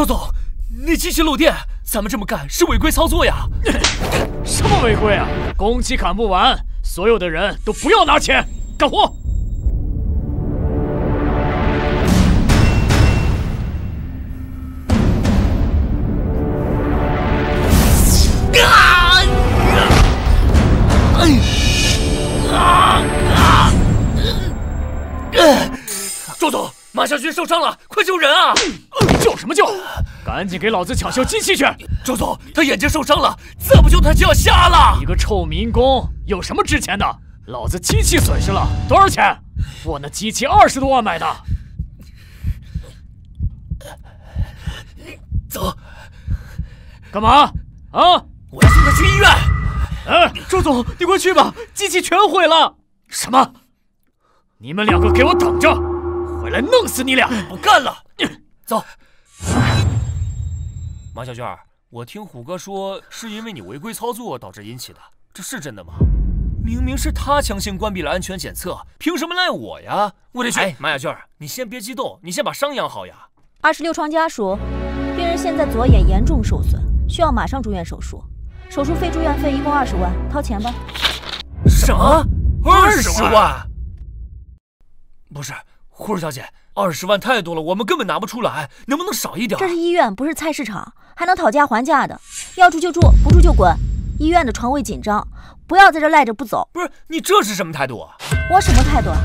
周总，那机器漏电，咱们这么干是违规操作呀！什么违规啊？工期砍不完，所有的人都不要拿钱，干活！马小军受伤了，快救人啊！救什么救？赶紧给老子抢修机器去！周总，他眼睛受伤了，再不救他就要瞎了。你个臭民工，有什么值钱的？老子机器损失了多少钱？我那机器二十多万买的。走，干嘛？啊！我要送他去医院。哎，周总，你快去吧，机器全毁了。什么？你们两个给我等着，回来弄死你俩！不干了，走。马小娟，我听虎哥说，是因为你违规操作导致引起的，这是真的吗？明明是他强行关闭了安全检测，凭什么赖我呀？我得去。哎，马小娟，你先别激动，你先把伤养好呀。二十六床家属，病人现在左眼严重受损，需要马上住院手术，手术费、住院费一共二十万，掏钱吧。什么？二十万？不是，护士小姐，二十万太多了，我们根本拿不出来，能不能少一点？这是医院，不是菜市场，还能讨价还价的。要住就住，不住就滚。医院的床位紧张，不要在这赖着不走。不是你这是什么态度啊？我什么态度啊？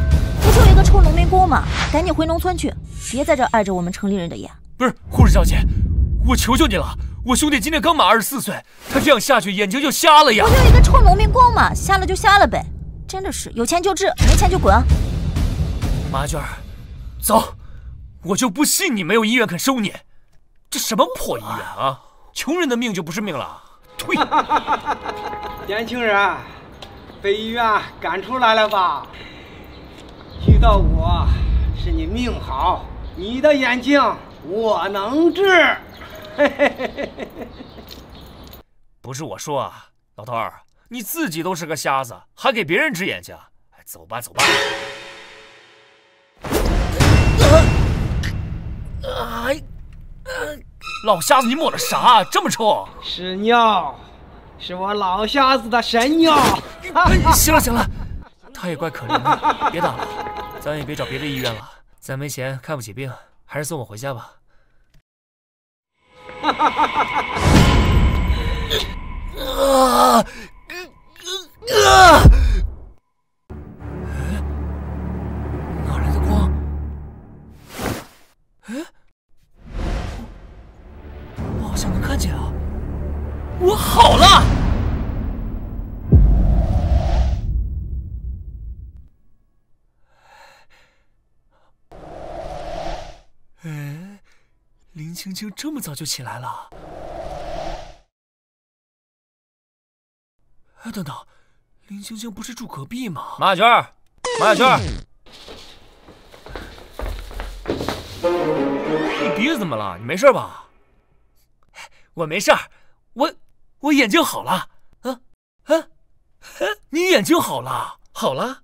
不就一个臭农民工吗？赶紧回农村去，别在这碍着我们城里人的眼。不是，护士小姐，我求求你了，我兄弟今年刚满二十四岁，他这样下去眼睛就瞎了呀。不就一个臭农民工吗？瞎了就瞎了呗，真的是有钱就治，没钱就滚。马娟，走，我就不信你没有医院肯收你。这什么破医院啊！穷人的命就不是命了。退。年轻人，被医院赶出来了吧？遇到我，是你命好，你的眼睛我能治。不是我说啊，老头儿，你自己都是个瞎子，还给别人治眼睛？哎，走吧，走吧。哎，老瞎子，你抹的啥？这么臭？屎尿，是我老瞎子的神尿。行了行了，他也怪可怜的，别打了，咱也别找别的医院了，咱没钱看不起病，还是送我回家吧。啊！啊！看见啊！我好了。哎，林青青这么早就起来了。哎，等等，林青青不是住隔壁吗？马小娟，马小娟，你鼻子怎么了？你没事吧？我没事儿，我我眼睛好了，啊啊，你眼睛好了，好了，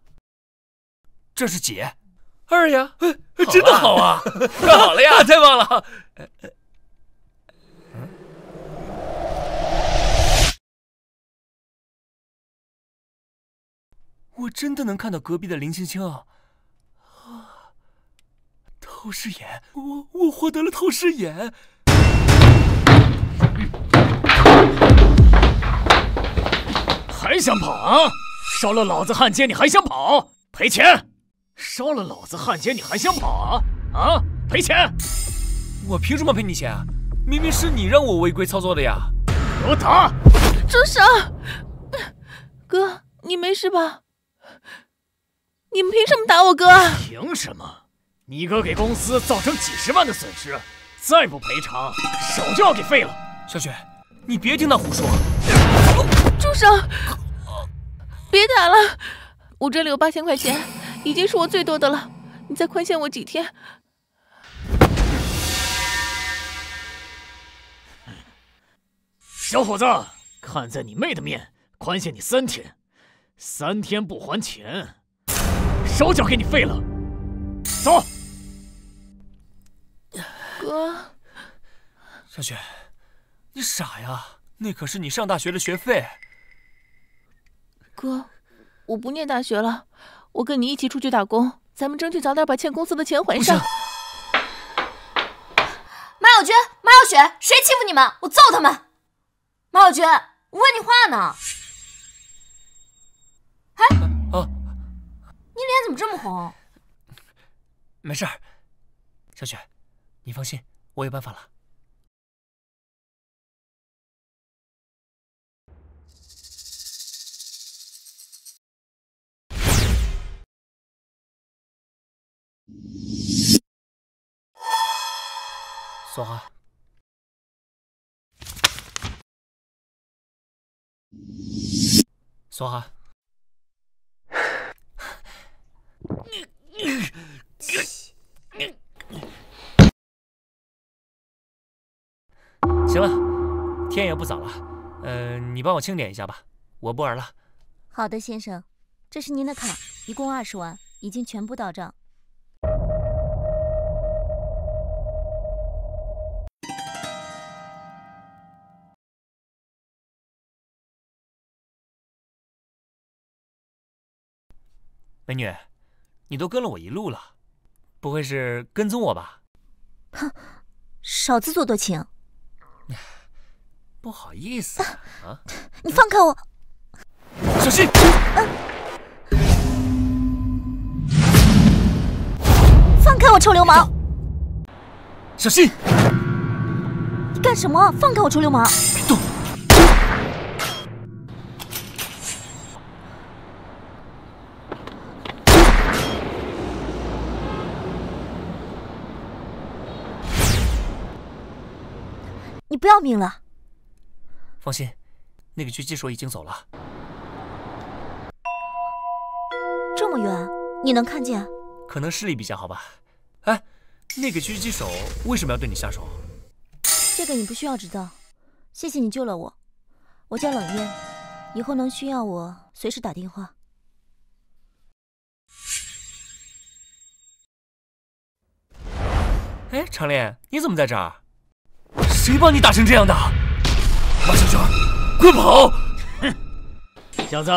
这是几？二呀，真的好啊，太好了呀，太棒了！我真的能看到隔壁的林青青啊！透视眼，我我获得了透视眼。还想跑啊？烧了老子汉奸，你还想跑？赔钱！烧了老子汉奸，你还想跑啊？啊！赔钱！我凭什么赔你钱？明明是你让我违规操作的呀！给我打！住手！哥，你没事吧？你们凭什么打我哥？凭什么？你哥给公司造成几十万的损失，再不赔偿，手就要给废了。小雪，你别听他胡说。住手！别打了，我这里有八千块钱，已经是我最多的了。你再宽限我几天。小伙子，看在你妹的面，宽限你三天。三天不还钱，手脚给你废了。走。哥。小雪，你傻呀？那可是你上大学的学费。哥，我不念大学了，我跟你一起出去打工，咱们争取早点把欠公司的钱还上。马小军、马小雪，谁欺负你们？我揍他们！马小军，我问你话呢。哎，哦，你脸怎么这么红？没事儿，小雪，你放心，我有办法了。说话，说话。行了，天也不早了，呃，你帮我清点一下吧，我不玩了。好的，先生，这是您的卡，一共二十万，已经全部到账。美女，你都跟了我一路了，不会是跟踪我吧？哼，少自作多情。不好意思啊，你放开我！小心！放开我，臭流氓！小心！你干什么？放开我，臭流氓！别动！你不要命了？放心，那个狙击手已经走了。这么远，你能看见？可能视力比较好吧。哎，那个狙击手为什么要对你下手？这个你不需要知道。谢谢你救了我。我叫冷烟，以后能需要我，随时打电话。哎，长恋，你怎么在这儿？谁帮你打成这样的？马小娟，快跑！哼，小子，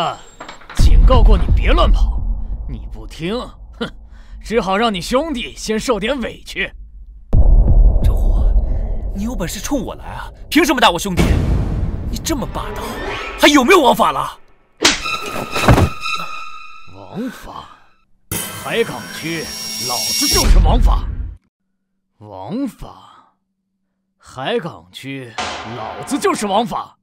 警告过你别乱跑，你不听，哼，只好让你兄弟先受点委屈。周虎，你有本事冲我来啊！凭什么打我兄弟？你这么霸道，还有没有王法了？王法？海港区，老子就是王法。王法？海港区，老子就是王法。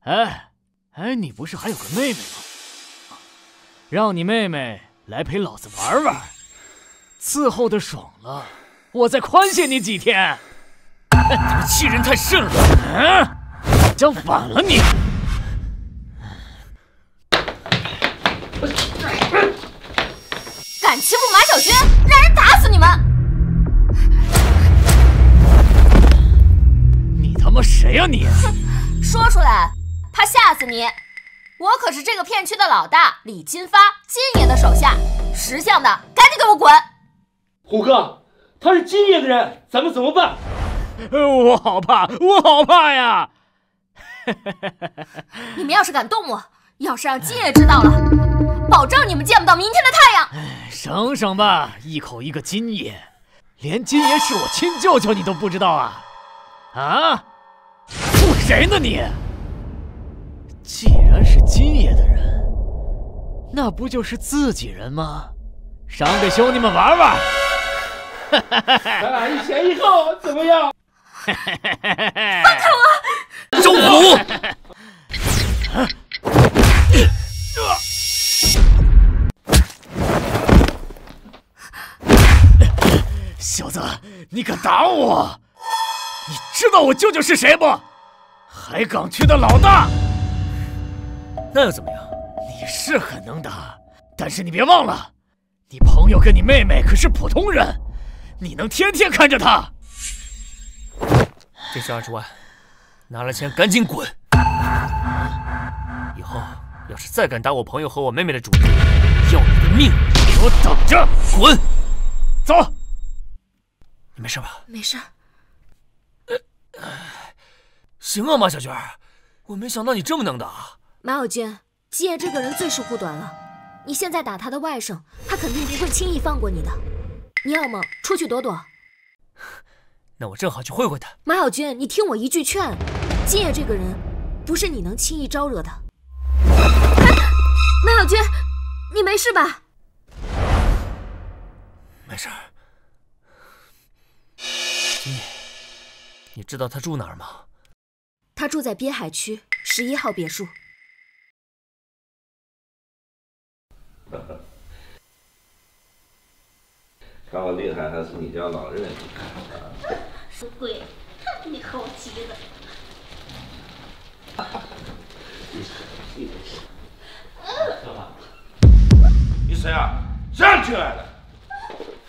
哎，哎，你不是还有个妹妹吗？让你妹妹来陪老子玩玩，伺候的爽了，我再宽限你几天。你们欺人太甚了！嗯，讲反了你！谁呀你？哼，说出来怕吓死你！我可是这个片区的老大李金发，金爷的手下。识相的赶紧给我滚！虎哥，他是金爷的人，咱们怎么办？我好怕，我好怕呀！你们要是敢动我，要是让金爷知道了，保证你们见不到明天的太阳！省省吧，一口一个金爷，连金爷是我亲舅舅你都不知道啊？啊？护谁呢你？既然是金爷的人，那不就是自己人吗？赏给兄弟们玩玩。咱俩一前一后，怎么样？放开我！周虎！小子，你敢打我？你知道我舅舅是谁不？海港区的老大。那又怎么样？你是很能打，但是你别忘了，你朋友跟你妹妹可是普通人，你能天天看着他？这是二十万，拿了钱赶紧滚！以后要是再敢打我朋友和我妹妹的主意，要你的命！给我等着！滚！走。你没事吧？没事。行啊，马小娟，我没想到你这么能打。马小军，基业这个人最是护短了，你现在打他的外甥，他肯定不会轻易放过你的。你要么出去躲躲。那我正好去会会他。马小军，你听我一句劝，基业这个人不是你能轻易招惹的。马小军，你没事吧？没事儿。金你知道他住哪儿吗？他住在滨海区十一号别墅。看我厉害，还是你家老人？是鬼，你好急的。你谁啊？谁让进来的？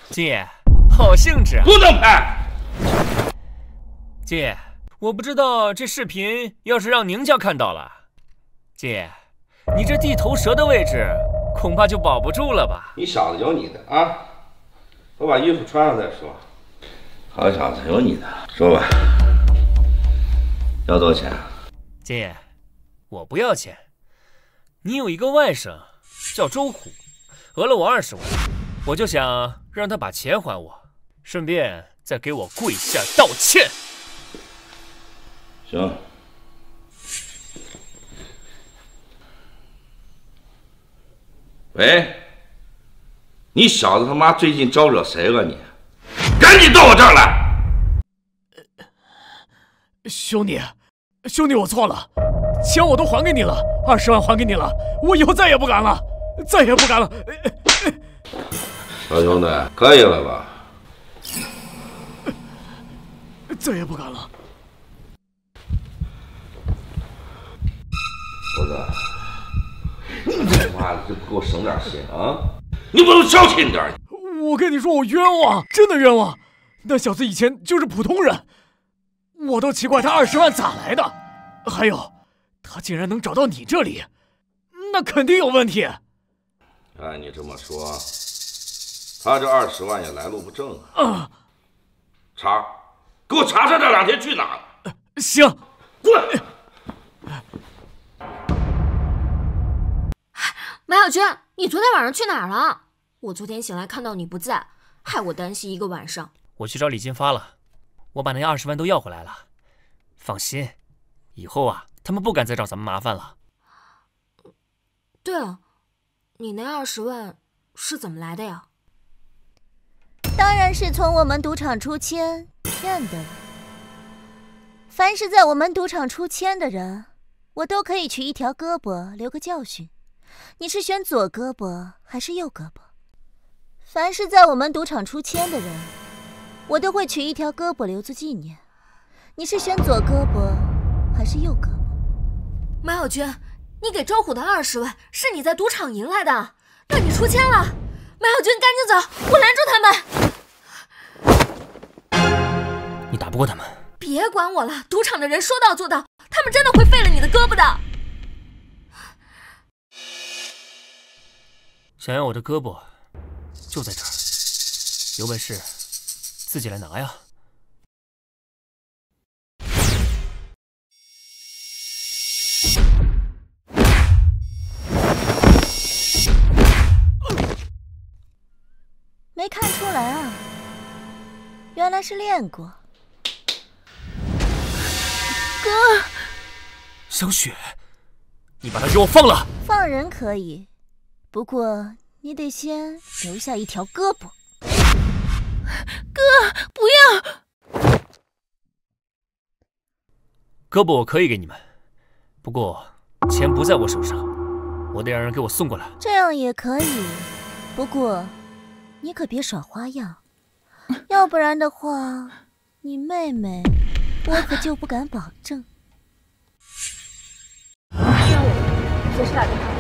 金爷，好兴致啊！不能拍。金爷，我不知道这视频要是让宁家看到了，金爷，你这地头蛇的位置恐怕就保不住了吧？你小子有你的啊！我把衣服穿上再说。好小子，有你的，说吧，要多少钱？金爷，我不要钱。你有一个外甥叫周虎，讹了我二十万，我就想让他把钱还我，顺便再给我跪下道歉。行。喂，你小子他妈最近招惹谁了你？赶紧到我这儿来！兄弟，兄弟，我错了，钱我都还给你了，二十万还给你了，我以后再也不敢了，再也不敢了。小兄弟，可以了吧？再也不敢了。猴子，你他妈的就不给我省点心啊？你不能消停点？我跟你说，我冤枉，真的冤枉。那小子以前就是普通人，我都奇怪他二十万咋来的。还有，他竟然能找到你这里，那肯定有问题。按你这么说，他这二十万也来路不正啊。啊！查，给我查查这两天去哪了。行，滚！马小娟，你昨天晚上去哪儿了？我昨天醒来看到你不在，害我担心一个晚上。我去找李金发了，我把那二十万都要回来了。放心，以后啊，他们不敢再找咱们麻烦了。对了，你那二十万是怎么来的呀？当然是从我们赌场出千骗的。凡是在我们赌场出千的人，我都可以取一条胳膊留个教训。你是选左胳膊还是右胳膊？凡是在我们赌场出千的人，我都会取一条胳膊留作纪念。你是选左胳膊还是右胳膊？马小军，你给周虎的二十万是你在赌场赢来的，那你出千了。马小军，赶紧走，我拦住他们。你打不过他们。别管我了，赌场的人说到做到，他们真的会废了你的胳膊的。想要我的胳膊，就在这儿，有本事自己来拿呀！没看出来啊，原来是练过。哥，小雪，你把他给我放了！放人可以。不过你得先留下一条胳膊，哥，不要！胳膊我可以给你们，不过钱不在我手上，我得让人给我送过来。这样也可以，不过你可别耍花样，要不然的话，你妹妹我可就不敢保证。需要我，随时打电话。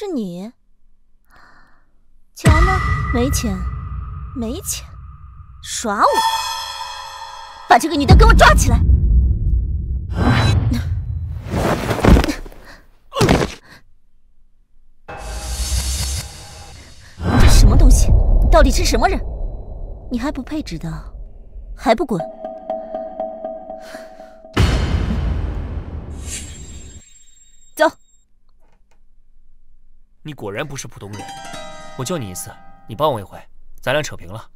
是你？钱呢？没钱，没钱，耍我！把这个女的给我抓起来！这是什么东西？到底是什么人？你还不配知道，还不滚！你果然不是普通人，我救你一次，你帮我一回，咱俩扯平了。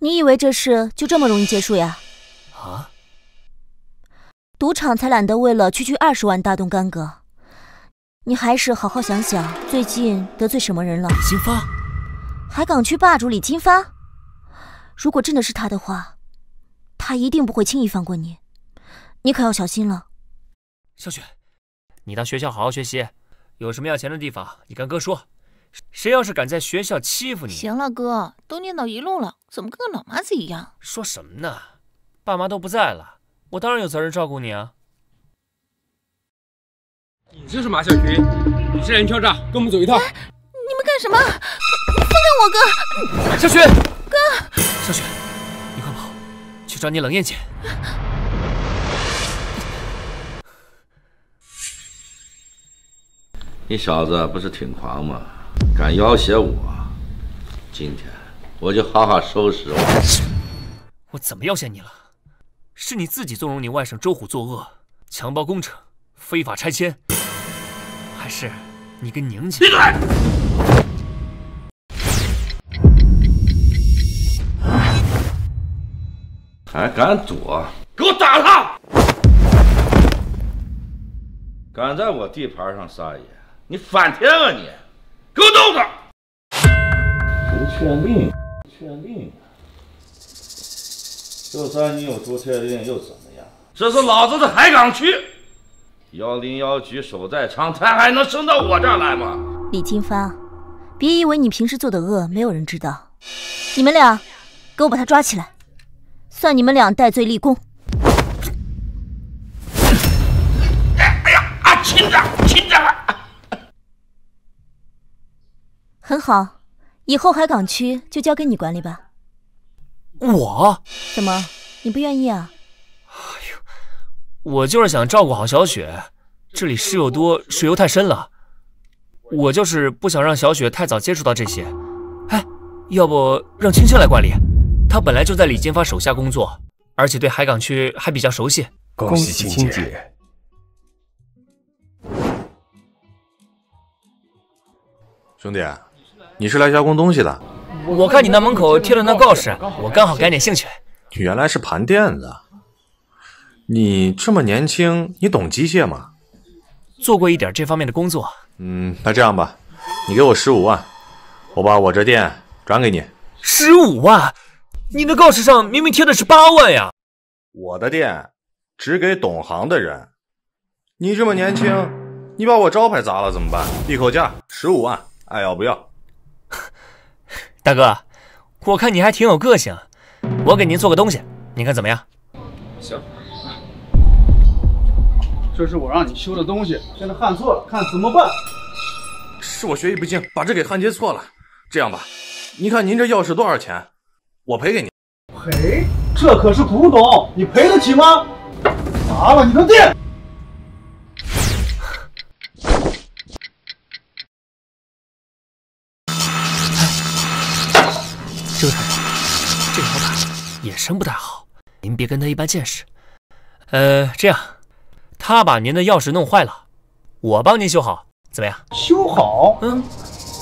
你以为这事就这么容易结束呀？啊？赌场才懒得为了区区二十万大动干戈，你还是好好想想，最近得罪什么人了？李金发，海港区霸主李金发。如果真的是他的话，他一定不会轻易放过你，你可要小心了。小雪，你到学校好好学习，有什么要钱的地方，你跟哥说。谁要是敢在学校欺负你，行了，哥，都念叨一路了，怎么跟个老妈子一样？说什么呢？爸妈都不在了，我当然有责任照顾你啊。你就是马小群，你是人敲诈，跟我们走一趟。你们干什么？放开我，哥！小雪，哥，小雪，你快跑，去找你冷艳姐。你小子不是挺狂吗？敢要挟我，今天我就好好收拾我。我怎么要挟你了？是你自己纵容你外甥周虎作恶，强暴工程，非法拆迁，还是你跟宁姐？闭嘴！还敢躲？给我打他！敢在我地盘上撒野，你反天啊你！给我弄他！不确定，确定。就算你有不确定又怎么样？这是老子的海港区，幺零幺局守在长，他还能升到我这儿来吗？李金发，别以为你平时做的恶没有人知道。你们俩，给我把他抓起来，算你们俩戴罪立功。哎呀，啊，亲着，亲着很好，以后海港区就交给你管理吧。我怎么，你不愿意啊？哎呦，我就是想照顾好小雪，这里事又多，水又太深了，我就是不想让小雪太早接触到这些。哎，要不让青青来管理？她本来就在李金发手下工作，而且对海港区还比较熟悉。恭喜青姐！兄弟，你是来加工东西的？我看你那门口贴了那告示，我刚好感点兴趣。原来是盘店的。你这么年轻，你懂机械吗？做过一点这方面的工作。嗯，那这样吧，你给我十五万，我把我这店转给你。十五万？你那告示上明明贴的是八万呀！我的店只给懂行的人。你这么年轻，你把我招牌砸了怎么办？一口价十五万，爱要不要？大哥，我看你还挺有个性，我给您做个东西，您看怎么样？行。这是我让你修的东西，现在焊错了，看怎么办？是我学艺不精，把这给焊接错了。这样吧，你看您这钥匙多少钱？我赔给你。赔？这可是古董，你赔得起吗？砸了你的店！眼神不太好，您别跟他一般见识。呃，这样，他把您的钥匙弄坏了，我帮您修好，怎么样？修好？嗯，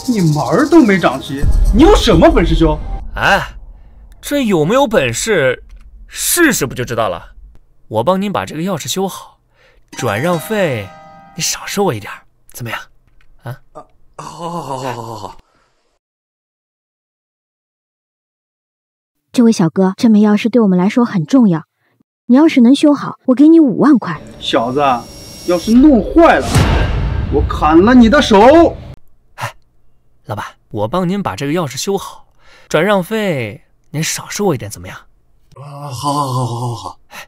你门儿都没长齐，你有什么本事修？哎，这有没有本事，试试不就知道了。我帮您把这个钥匙修好，转让费你少收我一点，怎么样？啊？啊，好，好，好，好，好，好，好。这位小哥，这枚钥匙对我们来说很重要，你要是能修好，我给你五万块。小子，要是弄坏了，我砍了你的手！哎，老板，我帮您把这个钥匙修好，转让费您少收我一点，怎么样？啊，好，好，好，好，好，好。哎。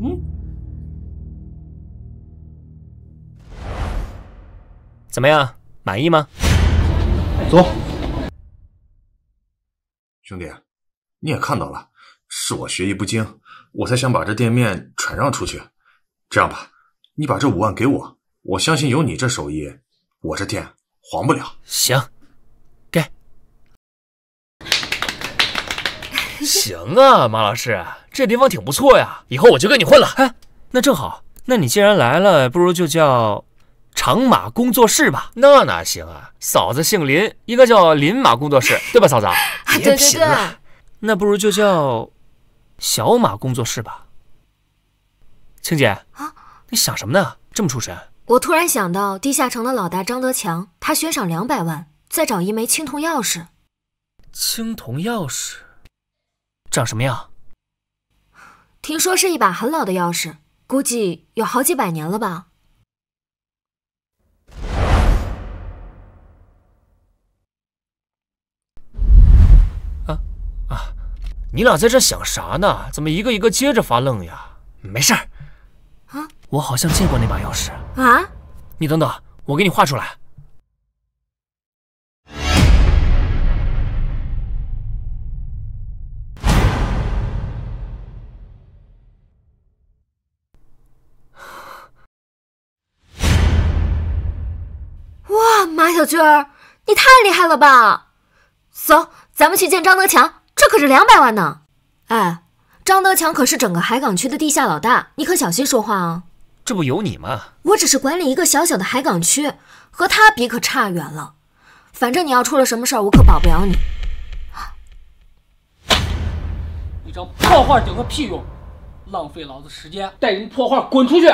嗯。怎么样，满意吗？走，兄弟，你也看到了，是我学艺不精，我才想把这店面转让出去。这样吧，你把这五万给我，我相信有你这手艺，我这店黄不了。行，给。行啊，马老师，这地方挺不错呀，以后我就跟你混了。哎，那正好，那你既然来了，不如就叫长马工作室吧。那哪行啊，嫂子姓林，应该叫林马工作室，对吧，嫂子？别贫了，那不如就叫小马工作室吧。青姐啊，你想什么呢？这么出神？我突然想到地下城的老大张德强，他悬赏两百万，再找一枚青铜钥匙。青铜钥匙长什么样？听说是一把很老的钥匙，估计有好几百年了吧。你俩在这想啥呢？怎么一个一个接着发愣呀？没事儿。啊！我好像见过那把钥匙啊！你等等，我给你画出来。哇，马小军儿，你太厉害了吧！走，咱们去见张德强，这可是两百万呢！哎。张德强可是整个海港区的地下老大，你可小心说话啊！这不有你吗？我只是管理一个小小的海港区，和他比可差远了。反正你要出了什么事儿，我可保不了你。一张破画顶个屁用！浪费老子时间，带人破画滚出去！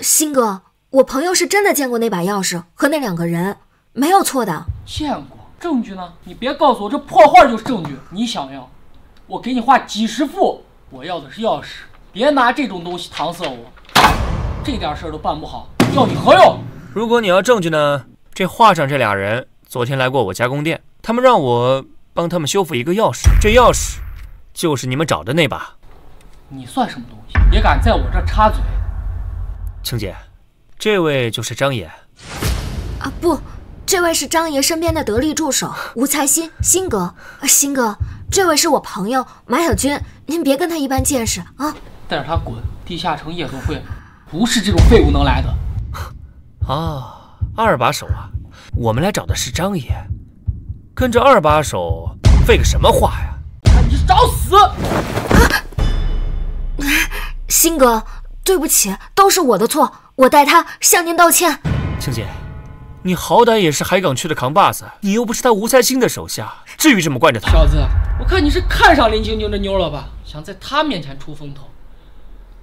鑫哥，我朋友是真的见过那把钥匙和那两个人，没有错的。见过？证据呢？你别告诉我这破画就是证据。你想要，我给你画几十幅。我要的是钥匙，别拿这种东西搪塞我。这点事儿都办不好，要你何用？如果你要证据呢？这画上这俩人昨天来过我加工店，他们让我帮他们修复一个钥匙，这钥匙就是你们找的那把。你算什么东西？也敢在我这插嘴！青姐，这位就是张爷。啊不，这位是张爷身边的得力助手吴才新，新哥。新哥，这位是我朋友马小军。您别跟他一般见识啊！带着他滚！地下城夜总会不是这种废物能来的。啊，二把手啊！我们来找的是张爷，跟着二把手废个什么话呀？你找死！新哥，对不起，都是我的错，我代他向您道歉。青姐，你好歹也是海港区的扛把子，你又不是他吴才兴的手下，至于这么惯着他？小子。我看你是看上林晶晶这妞了吧？想在她面前出风头，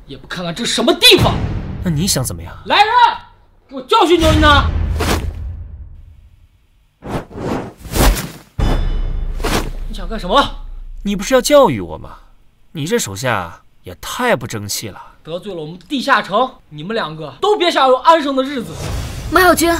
也不看看这什么地方。那你想怎么样？来人，给我教训教训他！你想干什么？你不是要教育我吗？你这手下也太不争气了，得罪了我们地下城，你们两个都别想有安生的日子。马小军，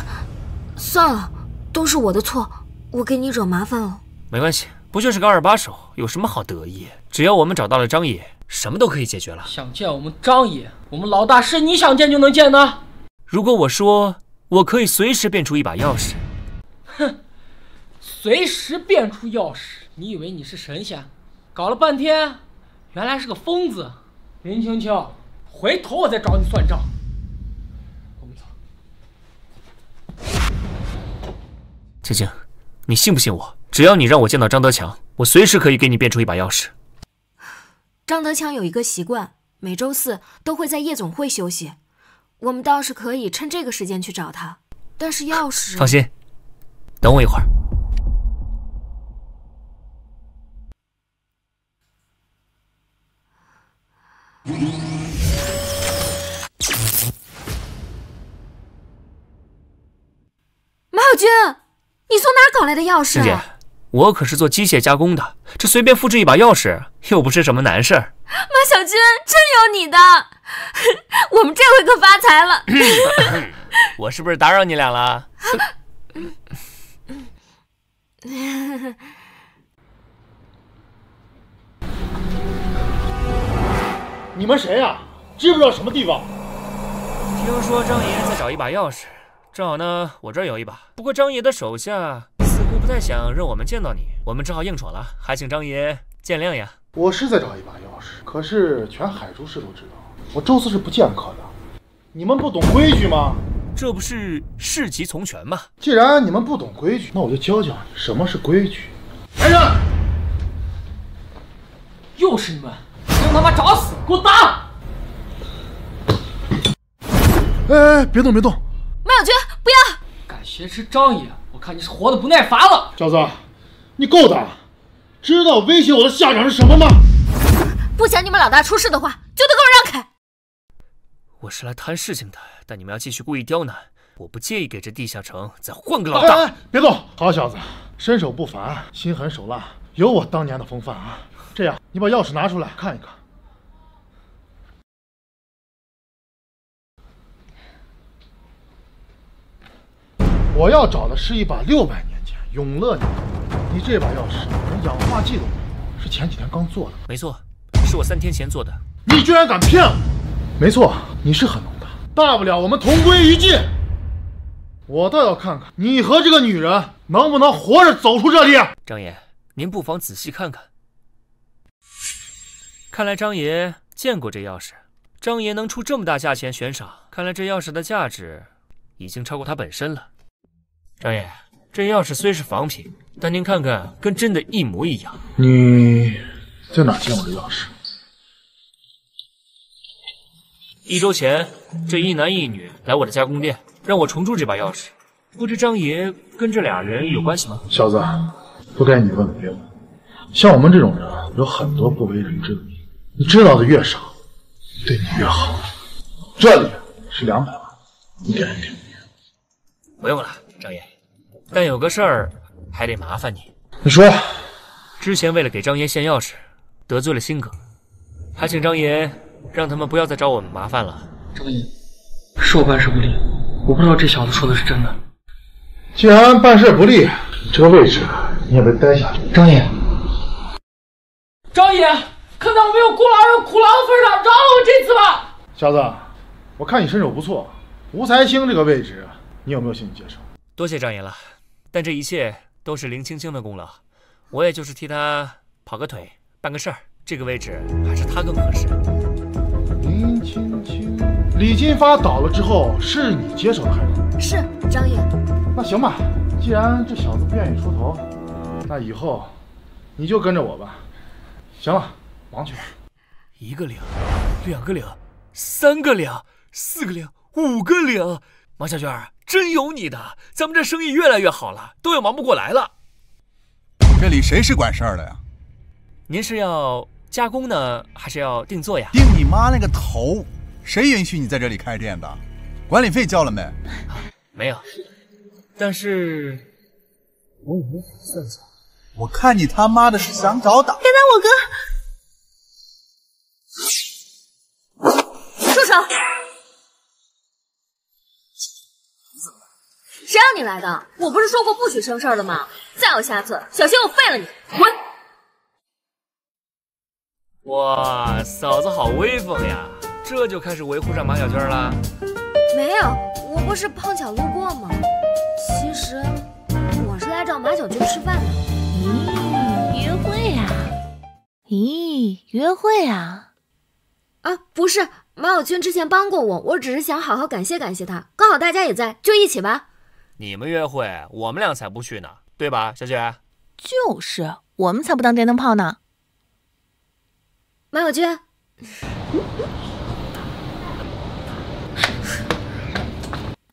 算了，都是我的错，我给你惹麻烦了。没关系。不就是个二把手，有什么好得意？只要我们找到了张爷，什么都可以解决了。想见我们张爷，我们老大是你想见就能见的？如果我说我可以随时变出一把钥匙，哼，随时变出钥匙？你以为你是神仙？搞了半天，原来是个疯子。林青青，回头我再找你算账。我们走。青青，你信不信我？只要你让我见到张德强，我随时可以给你变出一把钥匙。张德强有一个习惯，每周四都会在夜总会休息，我们倒是可以趁这个时间去找他。但是钥匙……放心，等我一会儿。马小军，你从哪搞来的钥匙？姐。我可是做机械加工的，这随便复制一把钥匙又不是什么难事儿。马小军，真有你的，我们这回可发财了。我是不是打扰你俩了？你们谁呀？知不知道什么地方？听说张爷在找一把钥匙，正好呢，我这儿有一把。不过张爷的手下似乎。不太想让我们见到你，我们只好硬闯了，还请张爷见谅呀。我是在找一把钥匙，可是全海珠市都知道，我周四是不见客的。你们不懂规矩吗？这不是事急从权吗？既然你们不懂规矩，那我就教教你什么是规矩。来人！又是你们！让他妈找死！给我打！哎，别动别动！马小军，不要！敢挟持张爷，我看你是活的不耐烦了！小子，你够胆！知道威胁我的下场是什么吗？不想你们老大出事的话，就得给我让开！我是来谈事情的，但你们要继续故意刁难，我不介意给这地下城再换个老大。哎哎，别动！好小子，身手不凡，心狠手辣，有我当年的风范啊！这样，你把钥匙拿出来看一看。我要找的是一把六百年前永乐年的，你这把钥匙连氧化剂都没有，是前几天刚做的。没错，是我三天前做的。你居然敢骗我！没错，你是很能打，大不了我们同归于尽。我倒要看看你和这个女人能不能活着走出这里。张爷，您不妨仔细看看。看来张爷见过这钥匙。张爷能出这么大价钱悬赏，看来这钥匙的价值已经超过它本身了。张爷，这钥匙虽是仿品，但您看看，跟真的一模一样。你在哪见过这钥匙？一周前，这一男一女来我的加工店，让我重铸这把钥匙。不知张爷跟这俩人有关系吗？小子，不该你问的别问。像我们这种人，有很多不为人知的秘密，你知道的越少，对你越好。这里是两百万，你点一点。不用了，张爷。但有个事儿还得麻烦你。你说，之前为了给张爷献钥匙，得罪了新哥，还请张爷让他们不要再找我们麻烦了。张爷，是我办事不力，我不知道这小子说的是真的。既然办事不力，这个位置你也别待下去。张爷，张爷，看在我没有孤老有苦劳的份上，饶了我这次吧。小子，我看你身手不错，吴才兴这个位置，你有没有兴趣接手？多谢张爷了，但这一切都是林青青的功劳，我也就是替她跑个腿，办个事儿。这个位置还是她更合适。林青青，李金发倒了之后，是你接手的还是？是张爷。那行吧，既然这小子不愿意出头，那以后你就跟着我吧。行了，忙去吧。一个零，两个零，三个零，四个零，五个零。马小娟，真有你的！咱们这生意越来越好了，都要忙不过来了。这里谁是管事儿的呀？您是要加工呢，还是要定做呀？定你妈那个头！谁允许你在这里开店的？管理费交了没？没有。但是，我也没算算。我看你他妈的是想找打！别打我哥！住手！谁让你来的？我不是说过不许生事儿的吗？再有下次，小心我废了你！滚！哇，嫂子好威风呀！这就开始维护上马小娟了？没有，我不是碰巧路过吗？其实我是来找马小军吃饭的。咦，约会呀？咦，约会啊？啊，不是，马小军之前帮过我，我只是想好好感谢感谢他。刚好大家也在，就一起吧。你们约会，我们俩才不去呢，对吧，小雪？就是，我们才不当电灯泡呢。马小军，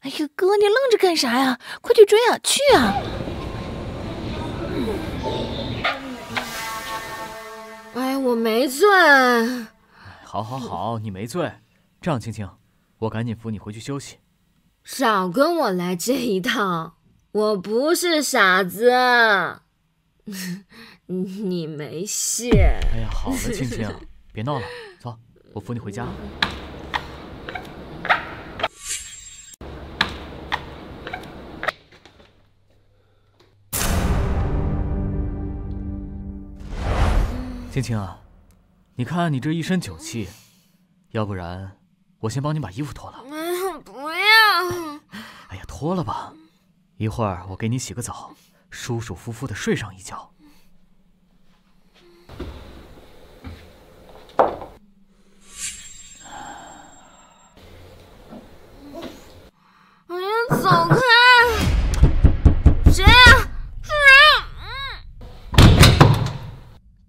哎呀，哥，你愣着干啥呀？快去追啊，去啊！哎，我没醉。好，好，好，你没醉。这样，青青，我赶紧扶你回去休息。少跟我来这一套，我不是傻子，你没戏。哎呀，好了，青青，别闹了，走，我扶你回家。青青啊，你看你这一身酒气，要不然我先帮你把衣服脱了。脱了吧一会儿我给你洗个澡舒舒服服的睡上一觉。走开！谁啊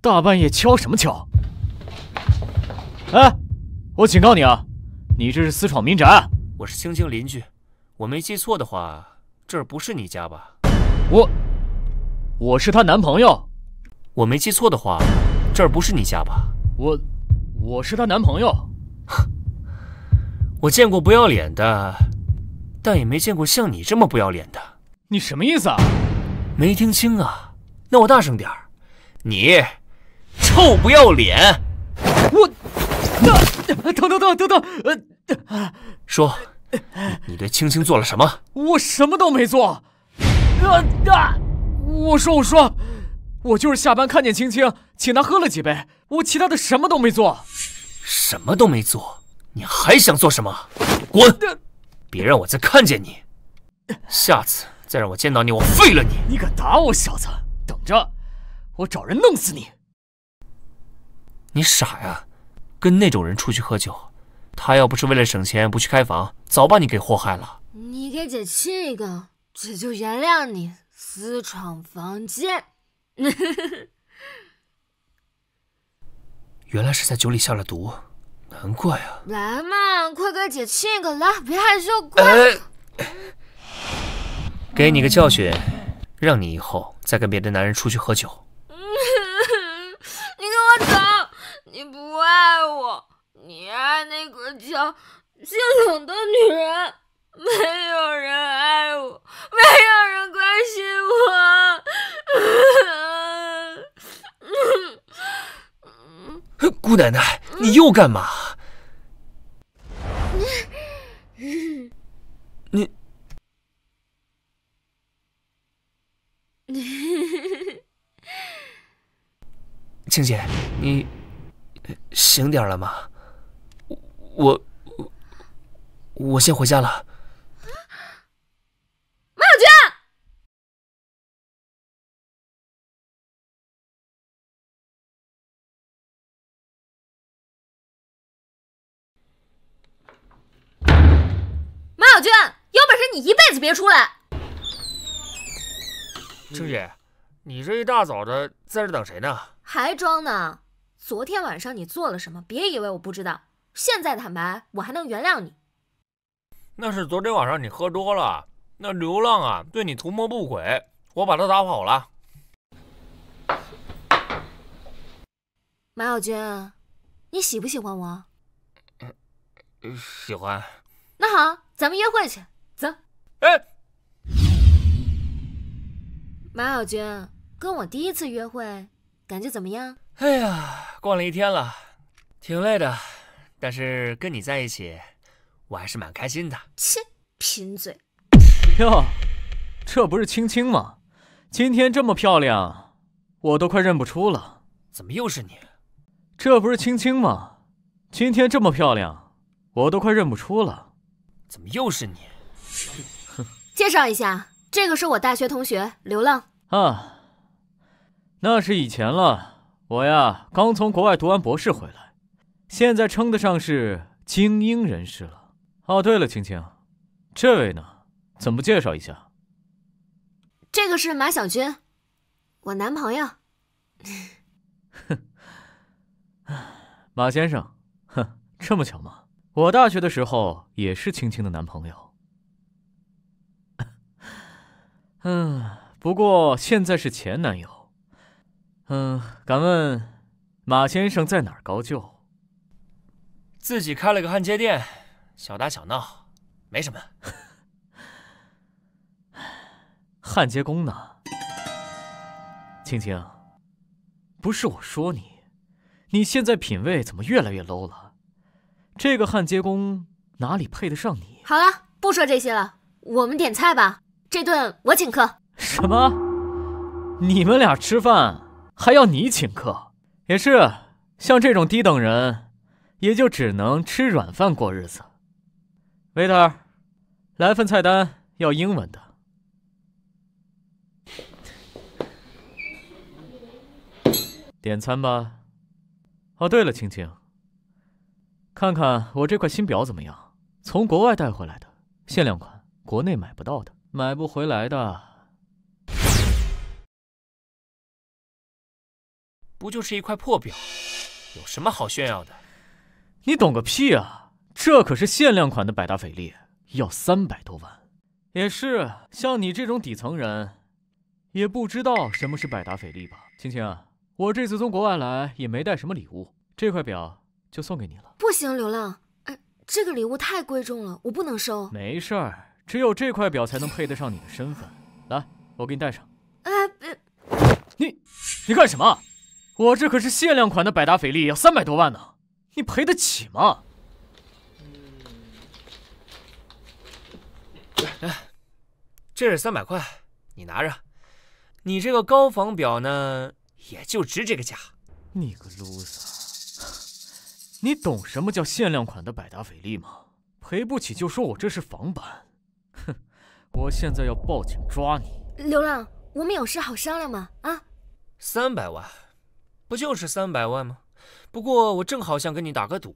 大半夜敲什么敲？哎我警告你啊你这是私闯民宅我是青青邻居。我没记错的话，这儿不是你家吧？我，我是她男朋友。我没记错的话，这儿不是你家吧？我，我是她男朋友。我见过不要脸的，但也没见过像你这么不要脸的。你什么意思啊？没听清啊？那我大声点儿，你臭不要脸！我，等等等等等，呃，说，你对青青做了什么？我什么都没做。啊啊！我说我说，我就是下班看见青青，请她喝了几杯，我其他的什么都没做。什么都没做。你还想做什么？滚！别让我再看见你。下次再让我见到你，我废了你！你敢打我，小子！等着，我找人弄死你！你傻呀？跟那种人出去喝酒，他要不是为了省钱不去开房，早把你给祸害了。你给姐亲一个，姐就原谅你。私闯房间，原来是在酒里下了毒。难怪啊！来嘛，快给姐亲一个，来，别害羞，快！给你个教训，让你以后再跟别的男人出去喝酒。你给我走！你不爱我，你爱那个叫姓冷的女人。没有人爱我，没有人关心我。姑奶奶，你又干嘛？你，青姐，你醒点了吗？我我我先回家了。马小娟，马小娟，有本事你一辈子别出来！青姐，你这一大早的在这等谁呢？还装呢？昨天晚上你做了什么？别以为我不知道。现在坦白，我还能原谅你。那是昨天晚上你喝多了。那流浪啊，对你图谋不轨，我把他打跑了。马小军，你喜不喜欢我？喜欢。那好，咱们约会去，走。哎，马小军，跟我第一次约会，感觉怎么样？哎呀，逛了一天了，挺累的，但是跟你在一起，我还是蛮开心的。切，贫嘴。哟，这不是青青吗？今天这么漂亮，我都快认不出了。怎么又是你？这不是青青吗？今天这么漂亮，我都快认不出了。怎么又是你？哼！介绍一下，这个是我大学同学流浪。啊，那是以前了。我呀，刚从国外读完博士回来，现在称得上是精英人士了。哦，对了，青青，这位呢？怎么介绍一下？这个是马小军，我男朋友。哼，马先生，哼，这么巧吗？我大学的时候也是青青的男朋友。嗯，不过现在是前男友。嗯，敢问马先生在哪儿高就？自己开了个焊接店，小打小闹，没什么。焊接工呢？青青，不是我说你，你现在品味怎么越来越 low 了？这个焊接工哪里配得上你？好了，不说这些了，我们点菜吧。这顿我请客。什么？你们俩吃饭还要你请客？也是，像这种低等人，也就只能吃软饭过日子。waiter，来份菜单，要英文的。点餐吧。哦，对了，青青，看看我这块新表怎么样？从国外带回来的，限量款，国内买不到的，买不回来的。不就是一块破表，有什么好炫耀的？你懂个屁啊！这可是限量款的百达翡丽，要三百多万。也是，像你这种底层人，也不知道什么是百达翡丽吧？青青，我这次从国外来也没带什么礼物，这块表就送给你了。不行，流浪，哎，这个礼物太贵重了，我不能收。没事儿，只有这块表才能配得上你的身份。来，我给你戴上。哎，别！你，你干什么？我这可是限量款的百达翡丽，要三百多万呢，你赔得起吗？来，这是三百块，你拿着。你这个高仿表呢，也就值这个价。你个 loser，你懂什么叫限量款的百达翡丽吗？赔不起就说我这是仿版。哼，我现在要报警抓你。流浪，我们有事好商量嘛？啊？三百万，不就是三百万吗？不过我正好想跟你打个赌。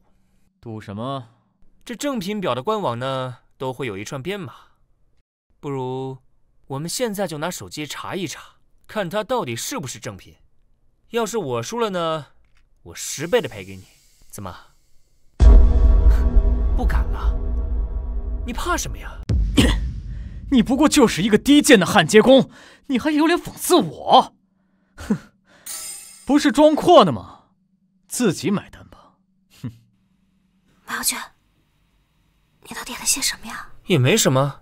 赌什么？这正品表的官网呢，都会有一串编码。不如我们现在就拿手机查一查，看它到底是不是正品。要是我输了呢，我十倍的赔给你。怎么？不敢了？你怕什么呀？你不过就是一个低贱的焊接工，你还有脸讽刺我？哼，不是装阔呢吗？自己买单吧。哼，马小娟，你都点了些什么呀？也没什么，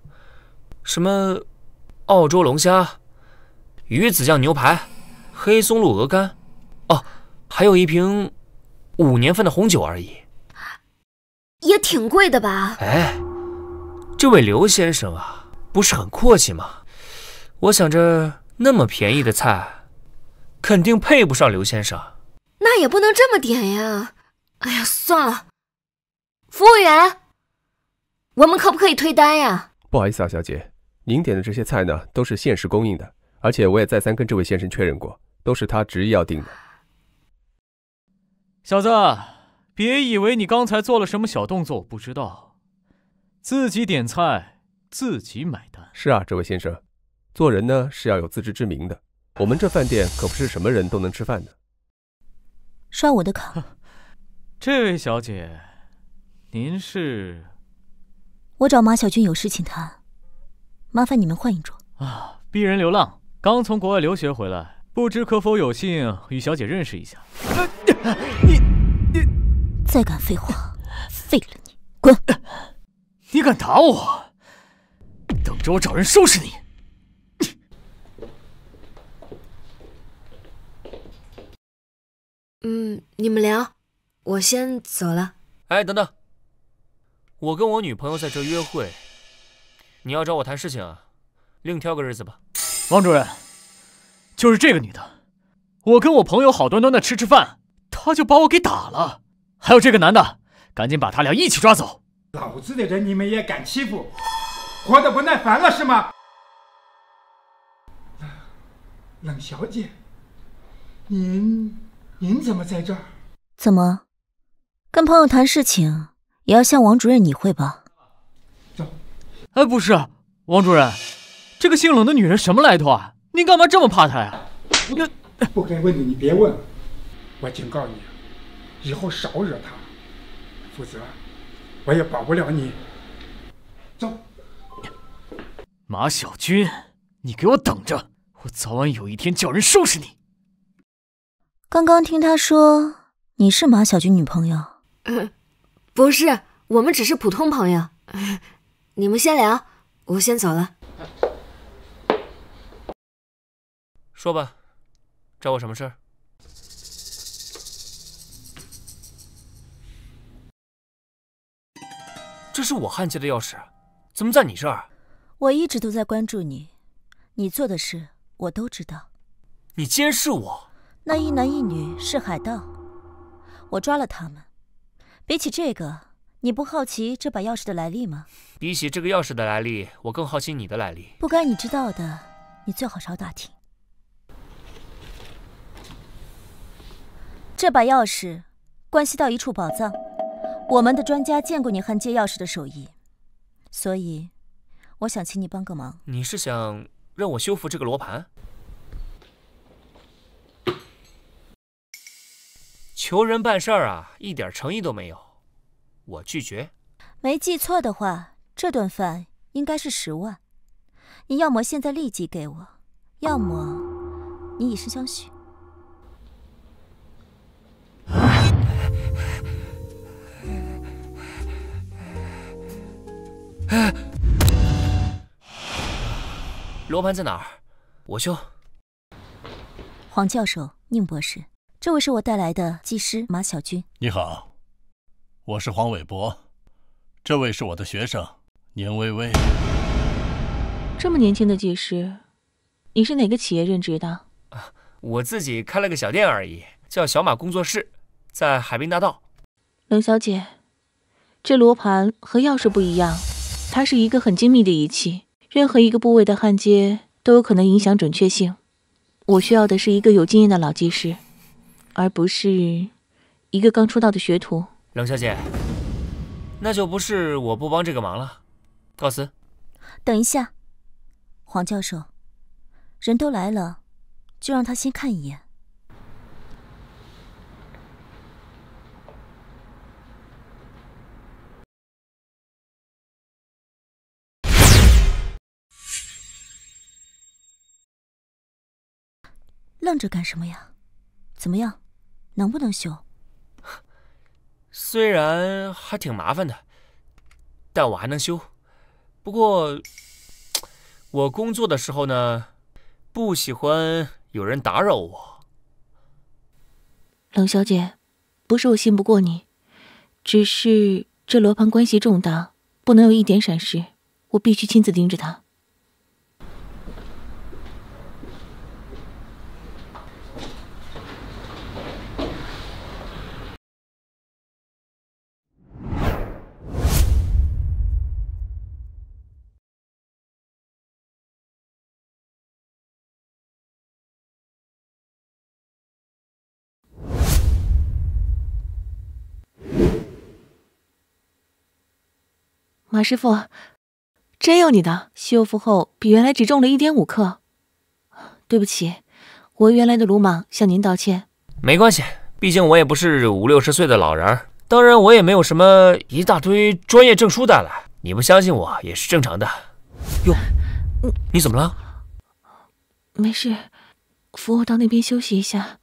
什么澳洲龙虾、鱼子酱牛排、黑松露鹅肝，哦，还有一瓶五年份的红酒而已。也挺贵的吧？哎，这位刘先生啊。不是很阔气吗？我想着那么便宜的菜，肯定配不上刘先生。那也不能这么点呀！哎呀，算了。服务员，我们可不可以退单呀？不好意思啊，小姐，您点的这些菜呢，都是限时供应的，而且我也再三跟这位先生确认过，都是他执意要订的。小子，别以为你刚才做了什么小动作我不知道，自己点菜。自己买单是啊，这位先生，做人呢是要有自知之明的。我们这饭店可不是什么人都能吃饭的。刷我的卡。这位小姐，您是？我找马小军有事情谈，麻烦你们换一桌。啊，鄙人流浪，刚从国外留学回来，不知可否有幸与小姐认识一下？你你再敢废话，废了你！滚！你敢打我？等着我找人收拾你！嗯，你们聊，我先走了。哎，等等，我跟我女朋友在这约会，你要找我谈事情啊，另挑个日子吧。王主任，就是这个女的，我跟我朋友好端端的吃吃饭，她就把我给打了。还有这个男的，赶紧把他俩一起抓走。老子的人你们也敢欺负？活得不耐烦了是吗，冷小姐？您您怎么在这儿？怎么，跟朋友谈事情也要向王主任你汇报？走。哎，不是，王主任，这个姓冷的女人什么来头啊？您干嘛这么怕她呀？我不该问的你别问。我警告你，以后少惹她，否则我也保不了你。走。马小军，你给我等着！我早晚有一天叫人收拾你。刚刚听他说你是马小军女朋友，不是，我们只是普通朋友。你们先聊，我先走了。说吧，找我什么事儿？这是我焊接的钥匙，怎么在你这儿？我一直都在关注你，你做的事我都知道。你监视我？那一男一女是海盗，我抓了他们。比起这个，你不好奇这把钥匙的来历吗？比起这个钥匙的来历，我更好奇你的来历。不该你知道的，你最好少打听。这把钥匙关系到一处宝藏，我们的专家见过你焊接钥匙的手艺，所以。我想请你帮个忙。你是想让我修复这个罗盘？求人办事儿啊，一点诚意都没有，我拒绝。没记错的话，这顿饭应该是十万。你要么现在立即给我，要么你以身相许。罗盘在哪儿？我修。黄教授、宁博士，这位是我带来的技师马小军。你好，我是黄伟博，这位是我的学生宁微微。这么年轻的技师，你是哪个企业任职的？我自己开了个小店而已，叫小马工作室，在海滨大道。冷小姐，这罗盘和钥匙不一样，它是一个很精密的仪器，任何一个部位的焊接都有可能影响准确性。我需要的是一个有经验的老技师，而不是一个刚出道的学徒。冷小姐，那就不是我不帮这个忙了，告辞。等一下，黄教授，人都来了，就让他先看一眼。愣着干什么呀？怎么样，能不能修？虽然还挺麻烦的，但我还能修。不过，我工作的时候呢，不喜欢有人打扰我。冷小姐，不是我信不过你，只是这罗盘关系重大，不能有一点闪失，我必须亲自盯着它。马师傅，真有你的！修复后比原来只重了一点五克。对不起，我原来的鲁莽，向您道歉。没关系，毕竟我也不是五六十岁的老人，当然我也没有什么一大堆专业证书带来。你不相信我也是正常的。哟，你怎么了？没事，扶我到那边休息一下。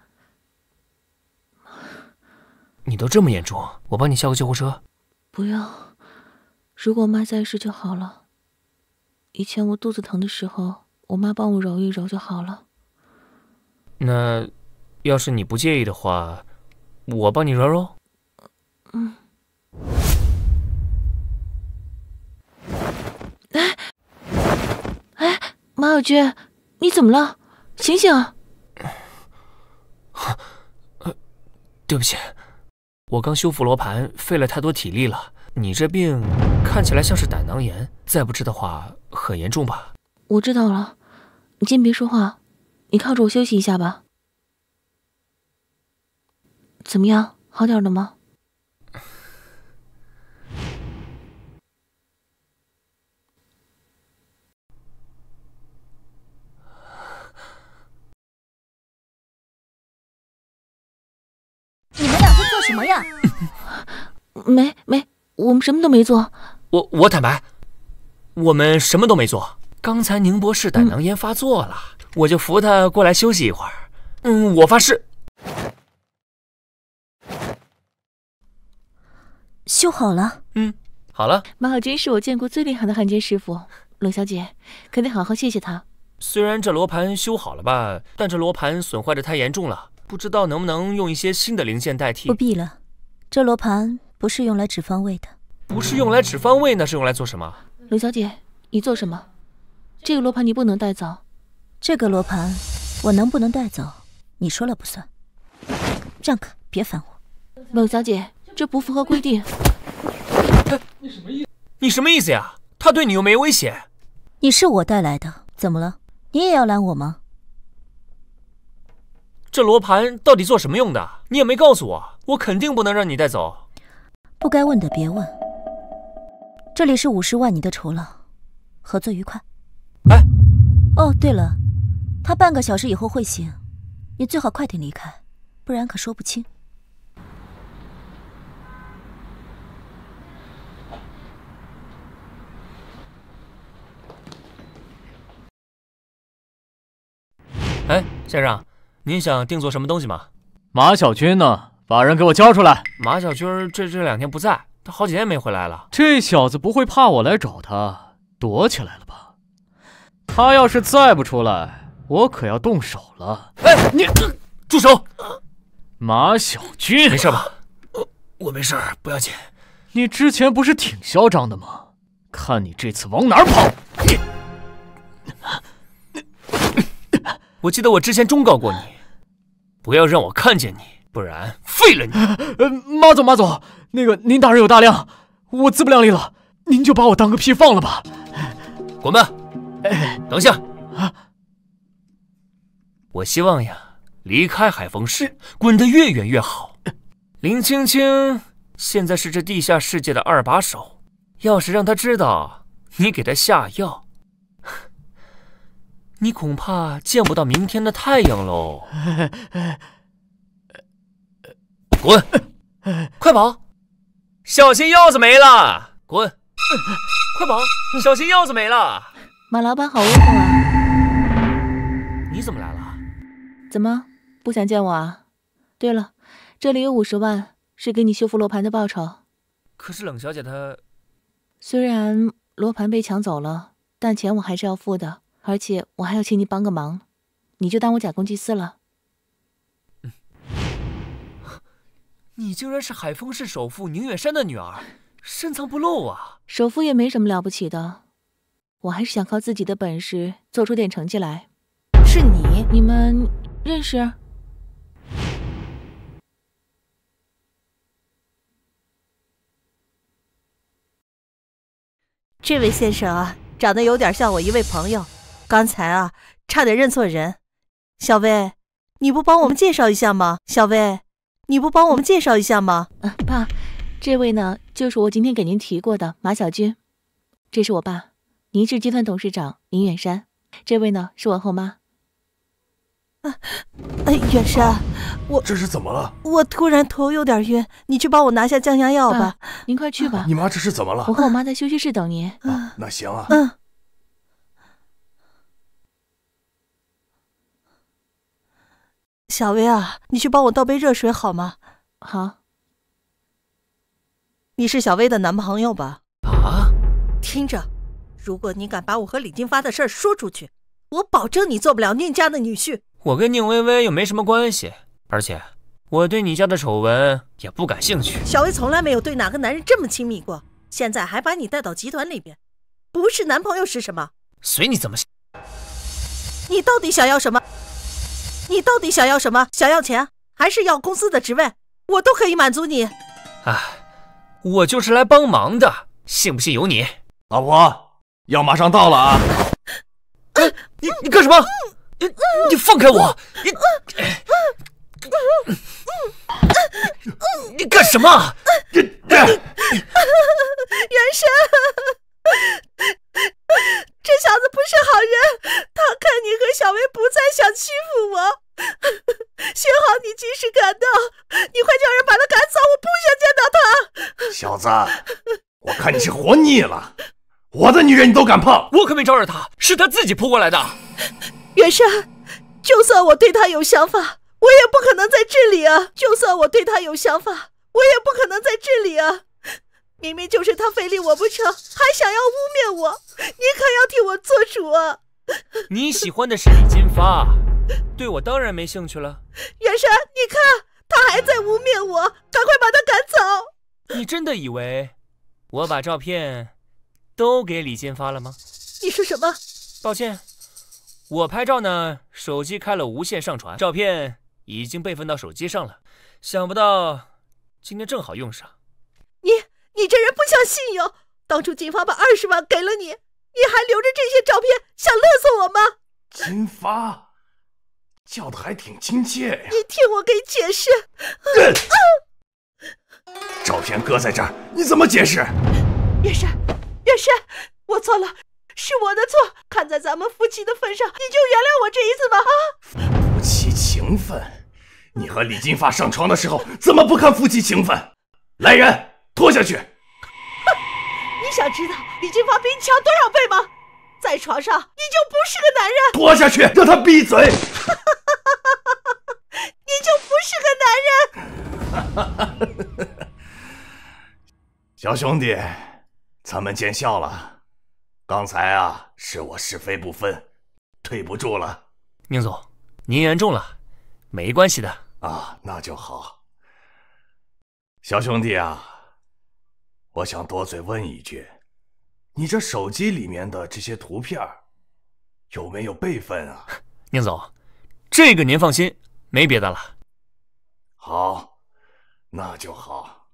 你都这么严重，我帮你叫个救护车。不用。如果妈在世就好了。以前我肚子疼的时候，我妈帮我揉一揉就好了。那，要是你不介意的话，我帮你揉揉。嗯。哎，哎，马小军，你怎么了？醒醒！对不起，我刚修复罗盘，费了太多体力了。你这病看起来像是胆囊炎，再不治的话很严重吧？我知道了，你先别说话，你靠着我休息一下吧。怎么样，好点了吗？你们俩在做什么呀？没 没。我们什么都没做。我我坦白，我们什么都没做。刚才宁博士胆囊炎发作了，我就扶他过来休息一会儿。嗯，我发誓。修好了。嗯，好了。马小军是我见过最厉害的焊接师傅，冷小姐可得好好谢谢他。虽然这罗盘修好了吧，但这罗盘损坏的太严重了，不知道能不能用一些新的零件代替。不必了，这罗盘。不是用来指方位的，不是用来指方位，那是用来做什么？冷小姐，你做什么？这个罗盘你不能带走。这个罗盘我能不能带走，你说了不算。让开，别烦我。冷小姐，这不符合规定。你什么意思？你什么意思呀？他对你又没威胁。你是我带来的，怎么了？你也要拦我吗？这罗盘到底做什么用的？你也没告诉我，我肯定不能让你带走。不该问的别问。这里是五十万你的酬劳，合作愉快。哎，哦，对了，他半个小时以后会醒，你最好快点离开，不然可说不清。哎，先生，您想定做什么东西吗？马小军呢？把人给我交出来！马小军这这两天不在，他好几天没回来了。这小子不会怕我来找他，躲起来了吧？他要是再不出来，我可要动手了！哎，你住手！马小军，没事吧？我我没事，不要紧。你之前不是挺嚣张的吗？看你这次往哪儿跑！我记得我之前忠告过你，不要让我看见你，不然废了你。呃，马总，马总，那个您大人有大量，我自不量力了，您就把我当个屁放了吧。滚吧！哎，等下啊！我希望呀，离开海风市，滚得越远越好。林青青现在是这地下世界的二把手，要是让他知道你给他下药，你恐怕见不到明天的太阳喽！滚，快跑！小心鹞子没了！滚，快跑！小心鹞子没了！马老板好威风啊！你怎么来了？怎么不想见我啊？对了，这里有五十万，是给你修复罗盘的报酬。可是冷小姐她……虽然罗盘被抢走了，但钱我还是要付的。而且我还要请你帮个忙，你就当我假公济私了。你竟然是海丰市首富宁远山的女儿，深藏不露啊！首富也没什么了不起的，我还是想靠自己的本事做出点成绩来。是你？你们认识？这位先生啊，长得有点像我一位朋友。刚才啊，差点认错人。小薇，你不帮我们介绍一下吗？小薇，你不帮我们介绍一下吗？啊，爸，这位呢，就是我今天给您提过的马小军，这是我爸，宁氏集团董事长林远山。这位呢，是我后妈。啊，哎，远山，我这是怎么了？我突然头有点晕，你去帮我拿下降压药吧。您快去吧。你妈这是怎么了？我和我妈在休息室等您。啊，那行啊。嗯。小薇啊，你去帮我倒杯热水好吗？好。你是小薇的男朋友吧？啊！听着，如果你敢把我和李金发的事儿说出去，我保证你做不了宁家的女婿。我跟宁薇薇又没什么关系，而且我对你家的丑闻也不感兴趣。小薇从来没有对哪个男人这么亲密过，现在还把你带到集团里边，不是男朋友是什么？随你怎么想。你到底想要什么？你到底想要什么？想要钱，还是要公司的职位？我都可以满足你。哎，我就是来帮忙的，信不信由你。老婆，药马上到了啊！哎，你你干什么？你你放开我！你你干什么？元神。这小子不是好人，他看你和小薇不在，想欺负我。幸好你及时赶到，你快叫人把他赶走，我不想见到他。小子，我看你是活腻了，我的女人你都敢碰？我可没招惹他，是他自己扑过来的。袁山，就算我对他有想法，我也不可能在这里啊！就算我对他有想法，我也不可能在这里啊！明明就是他非礼我不成，还想要污蔑我，你可要替我做主啊！你喜欢的是李金发，对我当然没兴趣了。元山，你看他还在污蔑我，赶快把他赶走！你真的以为我把照片都给李金发了吗？你说什么？抱歉，我拍照呢，手机开了无线上传，照片已经备份到手机上了。想不到今天正好用上。你。你这人不讲信用！当初金发把二十万给了你，你还留着这些照片想勒索我吗？金发叫的还挺亲切呀！你听我给你解释。照片搁在这儿，你怎么解释？月山，月山，我错了，是我的错。看在咱们夫妻的份上，你就原谅我这一次吧！啊！夫妻情分，你和李金发上床的时候怎么不看夫妻情分？来人！拖下去！想知道你这发比你强多少倍吗？在床上你就不是个男人！拖下去，让他闭嘴！你就不是个男人。小兄弟，咱们见笑了。刚才啊，是我是非不分，对不住了。宁总，您言重了，没关系的啊，那就好。小兄弟啊，我想多嘴问一句，你这手机里面的这些图片有没有备份啊？宁总，这个您放心，没别的了。好，那就好。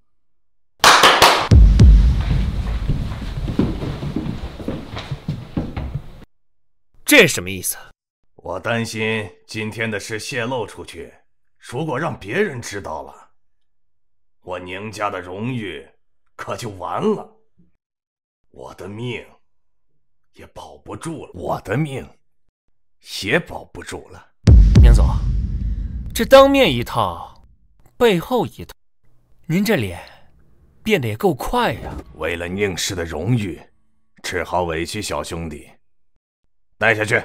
这什么意思？我担心今天的事泄露出去，如果让别人知道了，我宁家的荣誉可就完了，我的命也保不住了，我的命也保不住了。宁总，这当面一套，背后一套，您这脸变得也够快呀！为了宁氏的荣誉，只好委屈小兄弟。带下去。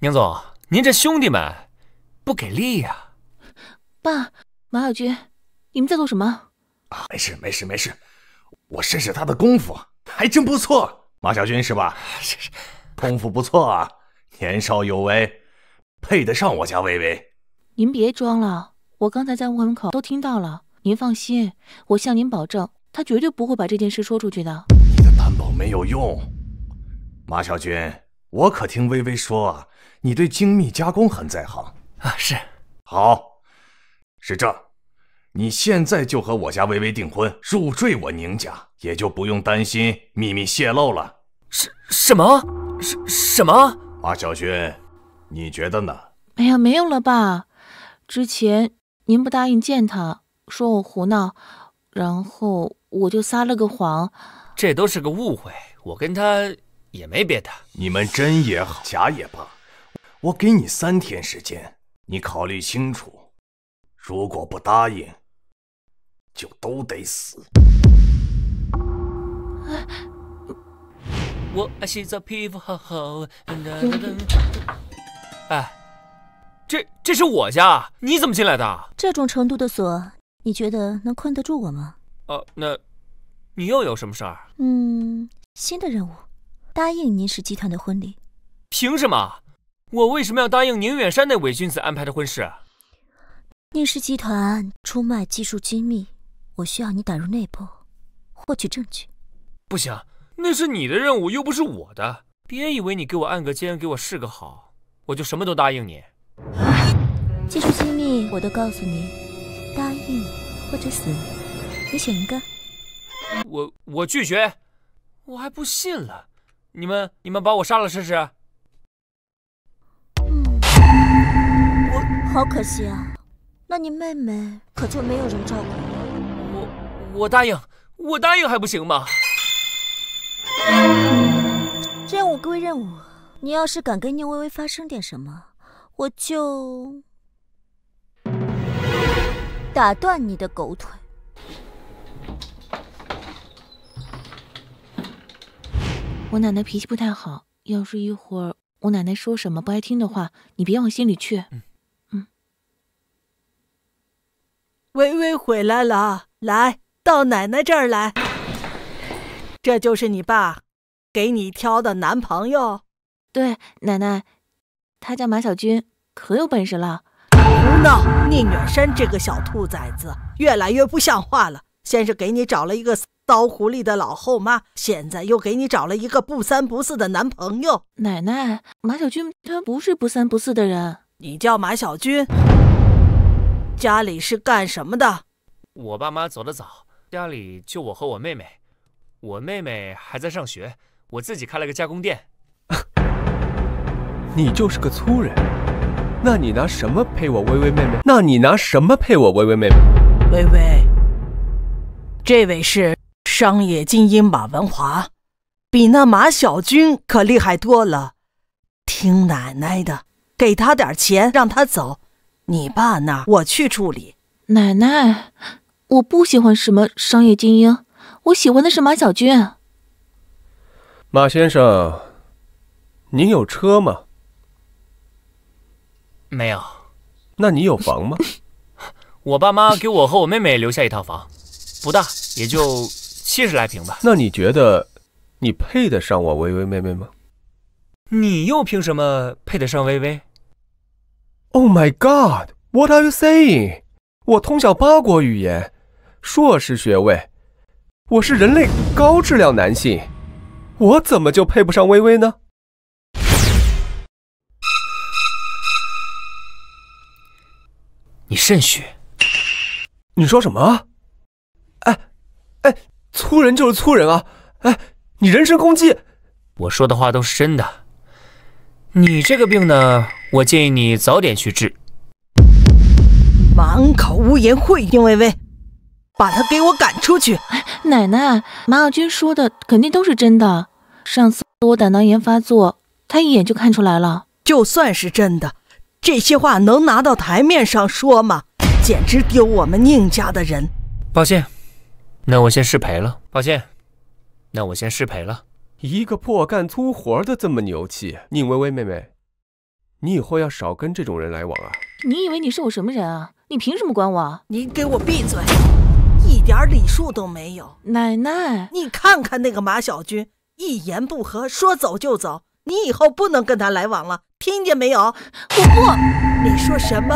宁总，您这兄弟们不给力呀！爸，马小军，你们在做什么？啊，没事，没事，没事，我试试他的功夫，还真不错。马小军是吧？是是，功夫不错啊，年少有为，配得上我家微微。您别装了，我刚才在门口都听到了。您放心，我向您保证，他绝对不会把这件事说出去的。你的担保没有用，马小军，我可听微微说。你对精密加工很在行啊？是，好，是这，你现在就和我家微微订婚，入赘我宁家，也就不用担心秘密泄露了。什什么？什什么？马小军，你觉得呢？哎呀，没有了吧？之前您不答应见他，说我胡闹，然后我就撒了个谎。这都是个误会，我跟他也没别的。你们真也好，假也罢。我给你三天时间，你考虑清楚。如果不答应，就都得死。我洗澡皮肤好好。哎，这这是我家，你怎么进来的？这种程度的锁，你觉得能困得住我吗？哦，那，你又有什么事儿？嗯，新的任务，答应宁氏集团的婚礼。凭什么？我为什么要答应宁远山那伪君子安排的婚事？宁氏集团出卖技术机密，我需要你打入内部，获取证据。不行，那是你的任务，又不是我的。别以为你给我按个肩，给我示个好，我就什么都答应你。技术机密我都告诉你，答应或者死，你选一个。我我拒绝，我还不信了。你们你们把我杀了试试？好可惜啊，那你妹妹可就没有人照顾了。我我答应，我答应还不行吗？任务归任务，你要是敢跟宁微微发生点什么，我就打断你的狗腿。我奶奶脾气不太好，要是一会儿我奶奶说什么不爱听的话，你别往心里去。嗯。微微回来了，来到奶奶这儿来。这就是你爸给你挑的男朋友。对，奶奶，他叫马小军，可有本事了。胡闹！宁远山这个小兔崽子越来越不像话了。先是给你找了一个骚狐狸的老后妈，现在又给你找了一个不三不四的男朋友。奶奶，马小军他不是不三不四的人。你叫马小军。家里是干什么的？我爸妈走得早，家里就我和我妹妹。我妹妹还在上学，我自己开了个加工店。你就是个粗人，那你拿什么配我微微妹妹？那你拿什么配我微微妹妹？微微，这位是商业精英马文华，比那马小军可厉害多了。听奶奶的，给他点钱，让他走。你爸那我去处理。奶奶，我不喜欢什么商业精英，我喜欢的是马小军。马先生，您有车吗？没有。那你有房吗？我爸妈给我和我妹妹留下一套房，不大，也就七十来平吧。那你觉得你配得上我微微妹妹吗？你又凭什么配得上微微？Oh my God! What are you saying? 我通晓八国语言，硕士学位，我是人类高质量男性，我怎么就配不上微微呢？你肾虚。你说什么？哎，哎，粗人就是粗人啊！哎，你人身攻击！我说的话都是真的。你这个病呢，我建议你早点去治。满口污言秽语，丁薇薇，把他给我赶出去！奶奶，马小军说的肯定都是真的。上次我胆囊炎发作，他一眼就看出来了。就算是真的。这些话能拿到台面上说吗？简直丢我们宁家的人！抱歉，那我先失陪了。抱歉，那我先失陪了。一个破干粗活的这么牛气，宁薇薇妹妹，你以后要少跟这种人来往啊！你以为你是我什么人啊？你凭什么管我？你给我闭嘴！一点礼数都没有。奶奶，你看看那个马小军，一言不合说走就走。你以后不能跟他来往了，听见没有？我不，你说什么？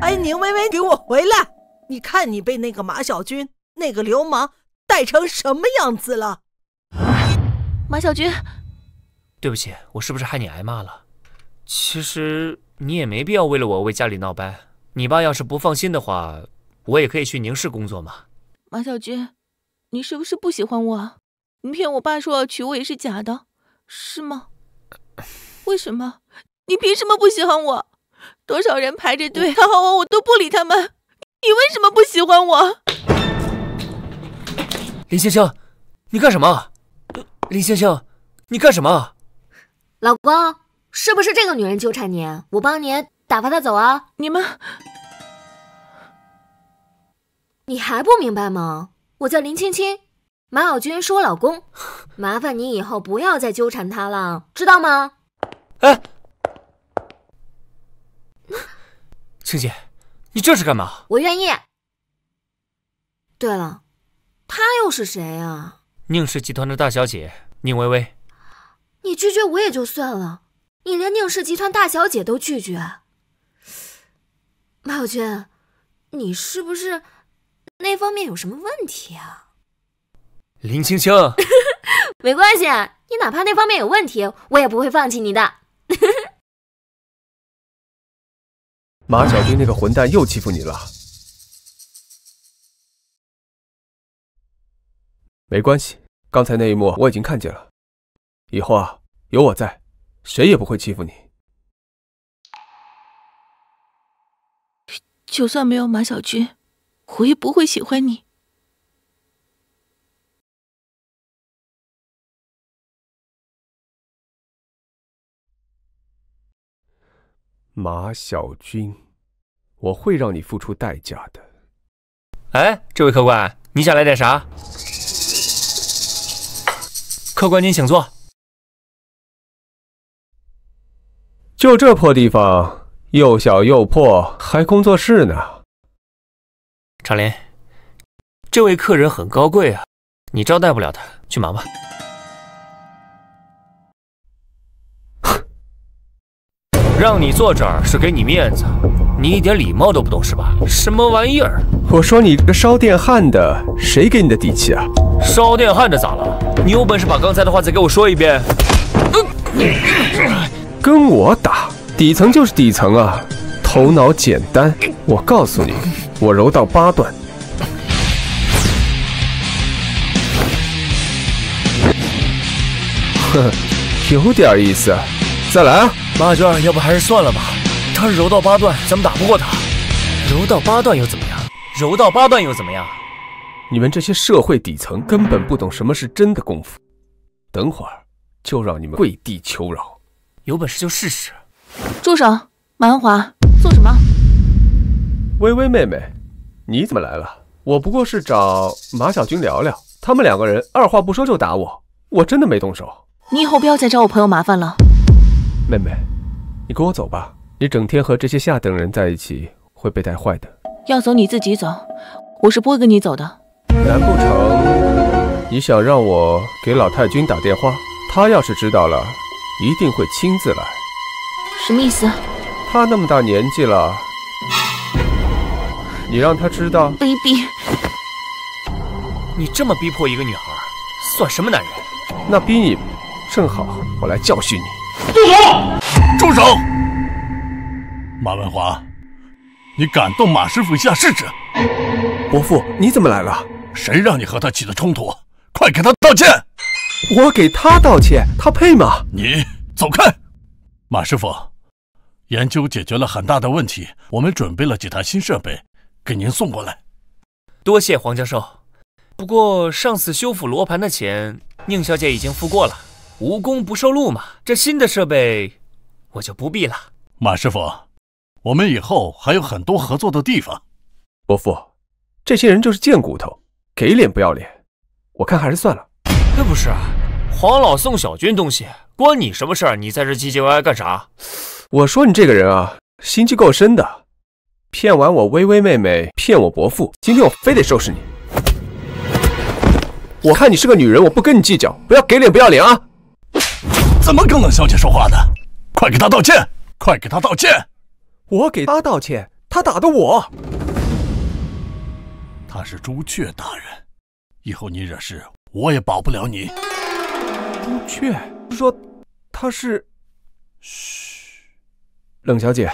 哎，宁微微，给我回来！你看你被那个马小军那个流氓带成什么样子了？马小军，对不起，我是不是害你挨骂了？其实你也没必要为了我为家里闹掰。你爸要是不放心的话，我也可以去宁市工作嘛。马小军，你是不是不喜欢我？你骗我爸说要娶我也是假的，是吗？为什么？你凭什么不喜欢我？多少人排着队讨好我，我都不理他们。你为什么不喜欢我？林星星，你干什么？林星星，你干什么？老公，是不是这个女人纠缠你？我帮你打发她走啊！你们，你还不明白吗？我叫林青青。马小军是我老公，麻烦你以后不要再纠缠他了，知道吗？哎，青姐，你这是干嘛？我愿意。对了，他又是谁啊？宁氏集团的大小姐宁薇薇。你拒绝我也就算了，你连宁氏集团大小姐都拒绝。马小军，你是不是那方面有什么问题啊？林青青，没关系，你哪怕那方面有问题，我也不会放弃你的。马小军那个混蛋又欺负你了，没关系，刚才那一幕我已经看见了，以后啊，有我在，谁也不会欺负你。就算没有马小军，我也不会喜欢你。马小军，我会让你付出代价的。哎，这位客官，你想来点啥？客官您请坐。就这破地方，又小又破，还工作室呢。长林，这位客人很高贵啊，你招待不了他，去忙吧。让你坐这儿是给你面子，你一点礼貌都不懂是吧？什么玩意儿？我说你这个烧电焊的，谁给你的底气啊？烧电焊的咋了？你有本事把刚才的话再给我说一遍。跟我打，底层就是底层啊，头脑简单。我告诉你，我柔道八段。呵，有点意思。再来啊！马娟，要不还是算了吧。他柔道八段，咱们打不过他。柔道八段又怎么样？柔道八段又怎么样？你们这些社会底层根本不懂什么是真的功夫。等会儿就让你们跪地求饶。有本事就试试。住手！马文华，做什么？微微妹妹，你怎么来了？我不过是找马小军聊聊。他们两个人二话不说就打我，我真的没动手。你以后不要再找我朋友麻烦了。妹妹，你跟我走吧。你整天和这些下等人在一起，会被带坏的。要走你自己走，我是不会跟你走的。难不成你想让我给老太君打电话？他要是知道了，一定会亲自来。什么意思？他那么大年纪了，你让他知道？卑鄙！你这么逼迫一个女孩，算什么男人？那逼你，正好我来教训你。住手！住手！马文华，你敢动马师傅一下试试？伯父，你怎么来了？谁让你和他起的冲突？快给他道歉！我给他道歉，他配吗？你走开！马师傅，研究解决了很大的问题，我们准备了几台新设备，给您送过来。多谢黄教授。不过上次修复罗盘的钱，宁小姐已经付过了，无功不受禄嘛。这新的设备，我就不必了。马师傅，我们以后还有很多合作的地方。伯父，这些人就是贱骨头，给脸不要脸。我看还是算了。那不是，黄老送小军东西，关你什么事儿？你在这唧唧歪歪干啥？我说你这个人啊，心机够深的，骗完我微微妹妹，骗我伯父，今天我非得收拾你。我看你是个女人，我不跟你计较，不要给脸不要脸啊！怎么跟冷小姐说话的？快给她道歉！快给她道歉！我给她道歉，她打的我。他是朱雀大人，以后你惹事，我也保不了你。朱雀说他是……嘘，冷小姐，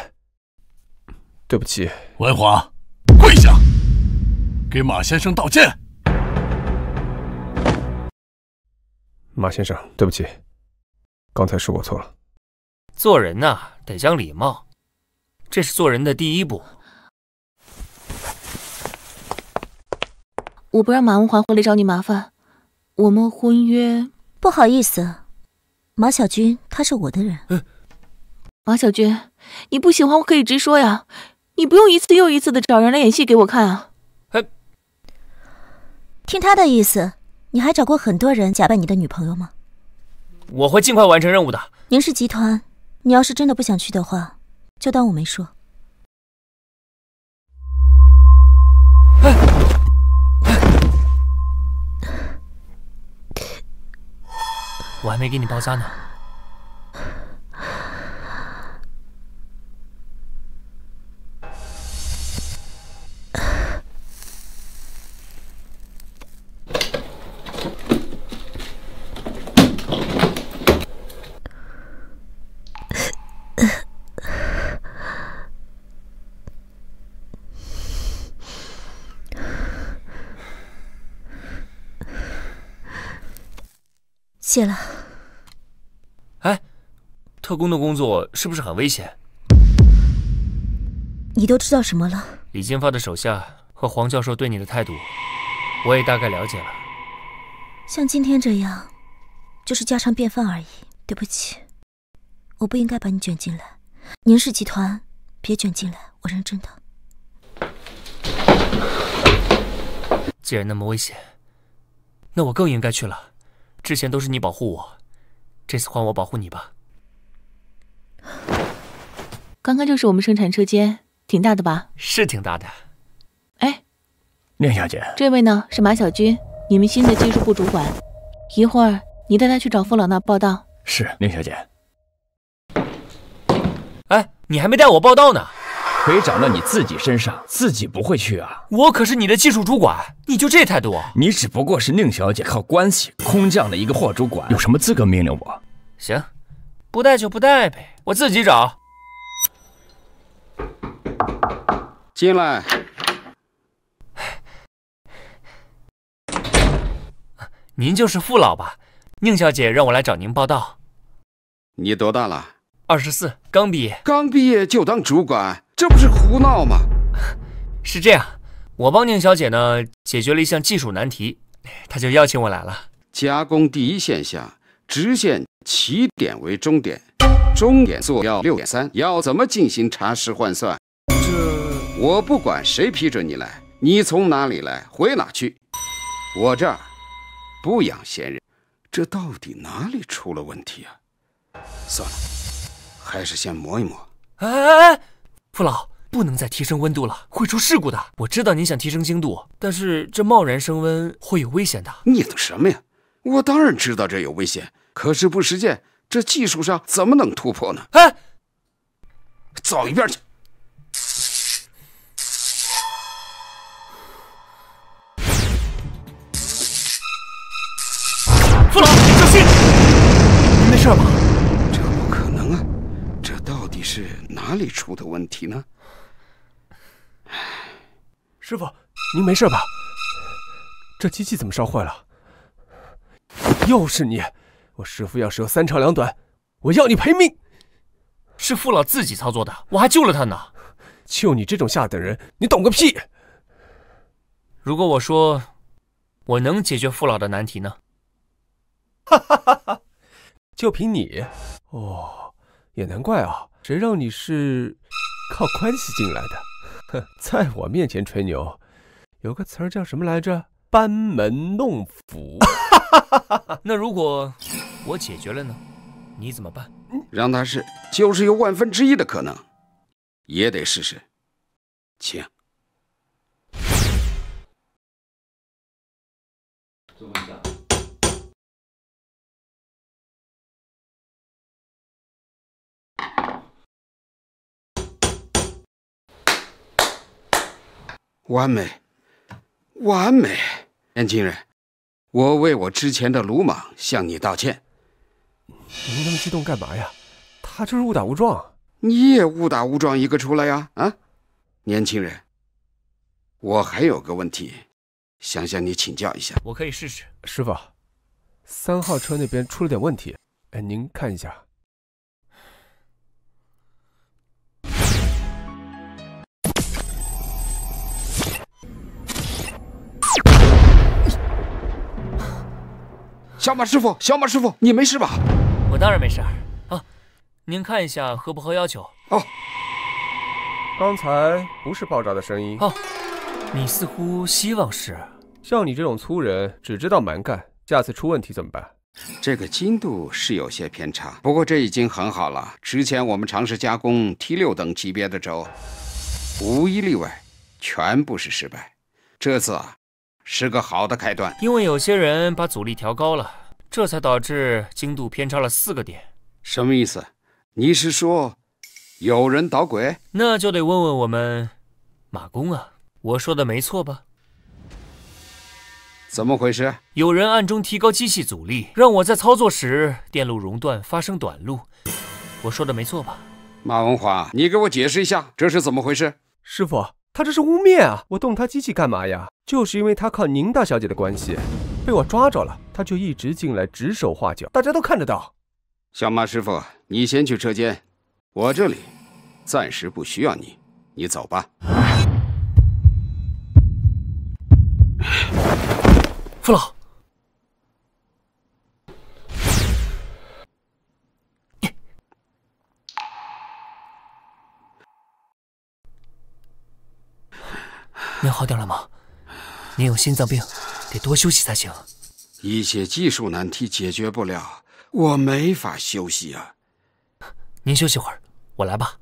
对不起。文华，跪下，给马先生道歉。马先生，对不起，刚才是我错了。做人呐，得讲礼貌，这是做人的第一步。我不让马文华回来找你麻烦，我们婚约。不好意思，马小军他是我的人。嗯，马小军，你不喜欢我可以直说呀，你不用一次又一次的找人来演戏给我看啊。哎，听他的意思。你还找过很多人假扮你的女朋友吗？我会尽快完成任务的。宁氏集团，你要是真的不想去的话，就当我没说。我还没给你包扎呢。谢了。哎，特工的工作是不是很危险？你都知道什么了？李金发的手下和黄教授对你的态度，我也大概了解了。像今天这样，就是家常便饭而已。对不起，我不应该把你卷进来。宁氏集团，别卷进来，我认真的。既然那么危险，那我更应该去了。之前都是你保护我，这次换我保护你吧。刚刚就是我们生产车间，挺大的吧？是挺大的。哎，宁小姐，这位呢是马小军，你们新的技术部主管。一会儿你带他去找傅老那报道。是，宁小姐。哎，你还没带我报道呢。可以长到你自己身上，自己不会去啊？我可是你的技术主管，你就这态度？你只不过是宁小姐靠关系空降的一个货主管，有什么资格命令我？行，不带就不带呗，我自己找。进来。您就是傅老吧？宁小姐让我来找您报道。你多大了？二十四，刚毕业。刚毕业就当主管，这不是胡闹吗？是这样，我帮宁小姐呢解决了一项技术难题，她就邀请我来了。加工第一现象，直线起点为终点，终点坐标六点三，要怎么进行查实换算？这我不管谁批准你来，你从哪里来回哪去，我这儿不养闲人，这到底哪里出了问题啊？算了，还是先磨一磨。哎哎哎，父老，不能再提升温度了，会出事故的。我知道您想提升精度，但是这贸然升温会有危险的。你懂什么呀？我当然知道这有危险，可是不实践，这技术上怎么能突破呢？哎，走一边去！父老，小心！您没事吧？这不可能啊！这到底是哪里出的问题呢？师傅，您没事吧？这机器怎么烧坏了？又是你！我师傅要是有三长两短，我要你赔命！是父老自己操作的，我还救了他呢。就你这种下等人，你懂个屁！如果我说我能解决父老的难题呢？哈哈哈哈！就凭你？哦，也难怪啊！谁让你是靠关系进来的？哼，在我面前吹牛，有个词儿叫什么来着？班门弄斧。那如果我解决了呢？你怎么办？让他试，就是有万分之一的可能，也得试试。请。坐一下。完美，完美，年轻人，我为我之前的鲁莽向你道歉。您那么激动干嘛呀？他这是误打误撞。你也误打误撞一个出来呀？啊，年轻人，我还有个问题，想向你请教一下。我可以试试。师傅，三号车那边出了点问题，哎，您看一下。小马师傅，小马师傅，你没事吧？我当然没事啊。您看一下合不合要求？哦。刚才不是爆炸的声音。哦，你似乎希望是。像你这种粗人，只知道蛮干，下次出问题怎么办？这个精度是有些偏差，不过这已经很好了。之前我们尝试加工 T 六等级别的轴，无一例外，全部是失败。这次啊。是个好的开端，因为有些人把阻力调高了，这才导致精度偏差了四个点。什么意思？你是说有人捣鬼？那就得问问我们马工啊，我说的没错吧？怎么回事？有人暗中提高机器阻力，让我在操作时电路熔断，发生短路。我说的没错吧？马文华，你给我解释一下，这是怎么回事？师傅。他这是污蔑啊！我动他机器干嘛呀？就是因为他靠宁大小姐的关系，被我抓着了，他就一直进来指手画脚，大家都看得到。小马师傅，你先去车间，我这里暂时不需要你，你走吧。父老。您好点了吗？您有心脏病，得多休息才行。一些技术难题解决不了，我没法休息啊。您休息会儿，我来吧。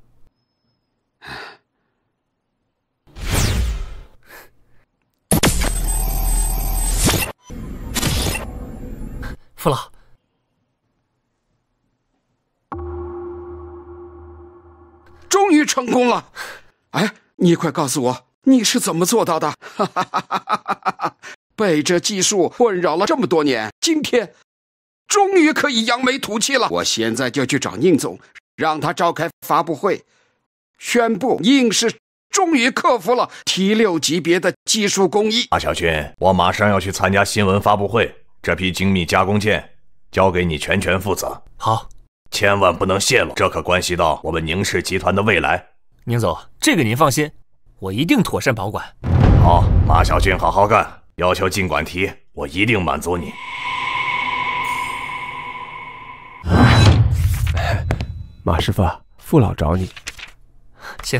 父老，终于成功了！哎，你快告诉我。你是怎么做到的？哈哈哈哈哈被这技术困扰了这么多年，今天终于可以扬眉吐气了。我现在就去找宁总，让他召开发布会，宣布宁氏终于克服了 T 六级别的技术工艺。马小军，我马上要去参加新闻发布会，这批精密加工件交给你全权负责。好，千万不能泄露，这可关系到我们宁氏集团的未来。宁总，这个您放心。我一定妥善保管。好，马小军，好好干，要求尽管提，我一定满足你。马师傅，父老找你。请。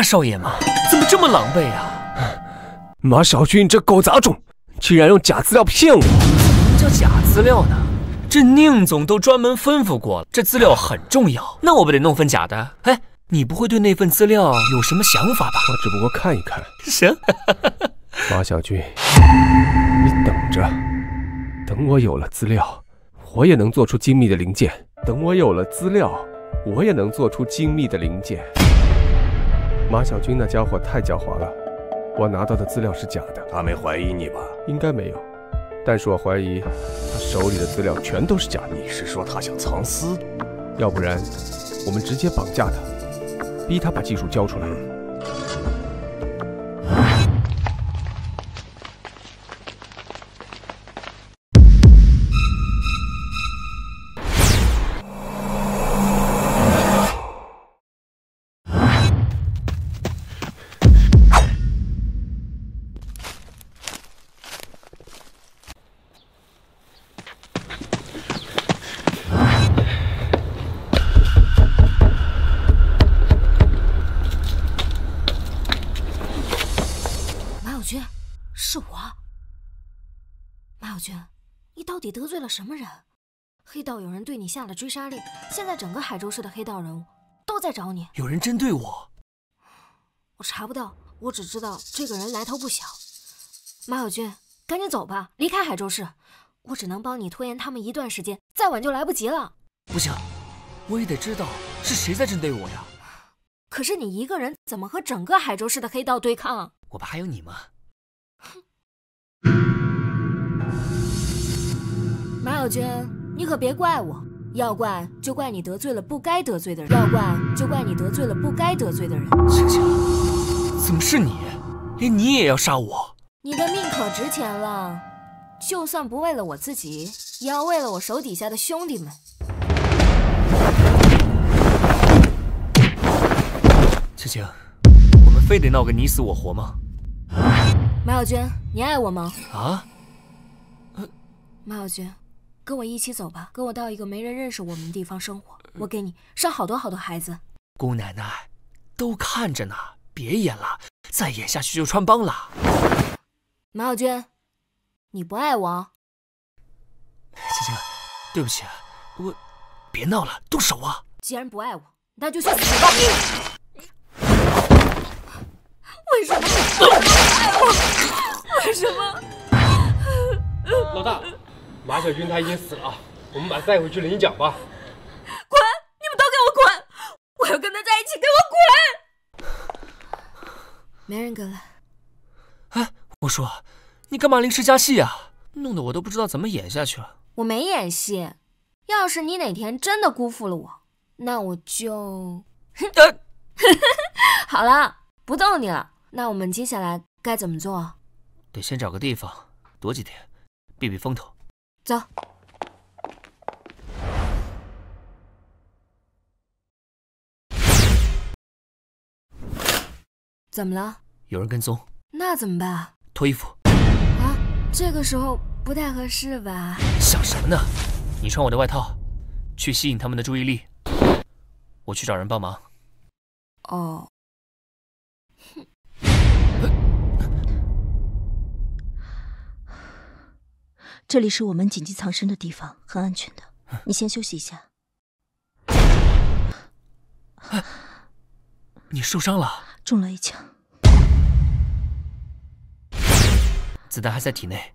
大少爷吗？怎么这么狼狈啊？马小军这狗杂种，竟然用假资料骗我！什么叫假资料呢？这宁总都专门吩咐过了，这资料很重要，那我不得弄份假的？哎，你不会对那份资料有什么想法吧？我只不过看一看。行，马小军，你等着，等我有了资料，我也能做出精密的零件。等我有了资料，我也能做出精密的零件。马小军那家伙太狡猾了，我拿到的资料是假的。他没怀疑你吧？应该没有，但是我怀疑他手里的资料全都是假的。你是说他想藏私？要不然，我们直接绑架他，逼他把技术交出来。马什么人？黑道有人对你下了追杀令，现在整个海州市的黑道人物都在找你。有人针对我，我查不到，我只知道这个人来头不小。马小军，赶紧走吧，离开海州市。我只能帮你拖延他们一段时间，再晚就来不及了。不行，我也得知道是谁在针对我呀。可是你一个人怎么和整个海州市的黑道对抗？我不还有你吗？马小军，你可别怪我，要怪就怪你得罪了不该得罪的人，要怪就怪你得罪了不该得罪的人。青青，怎么是你？连你也要杀我？你的命可值钱了，就算不为了我自己，也要为了我手底下的兄弟们。青青，我们非得闹个你死我活吗？马小军，你爱我吗？啊？马小军，跟我一起走吧，跟我到一个没人认识我们的地方生活。我给你生好多好多孩子。姑奶奶，都看着呢，别演了，再演下去就穿帮了。马小军，你不爱我？青青，对不起，我别闹了，动手啊！既然不爱我，那就去死吧！为什么？为什么不爱我？为什么？老大，马小军他已经死了，我们把他带回去领奖吧。滚！你们都给我滚！我要跟他在一起，给我滚！没人跟了。哎，我说，你干嘛临时加戏啊？弄得我都不知道怎么演下去了。我没演戏，要是你哪天真的辜负了我，那我就…… 好了，不逗你了。那我们接下来该怎么做？得先找个地方躲几天，避避风头。走。怎么了？有人跟踪。那怎么办？脱衣服。啊，这个时候不太合适吧？想什么呢？你穿我的外套，去吸引他们的注意力。我去找人帮忙。哦。这里是我们紧急藏身的地方，很安全的。你先休息一下。你受伤了？中了一枪，子弹还在体内，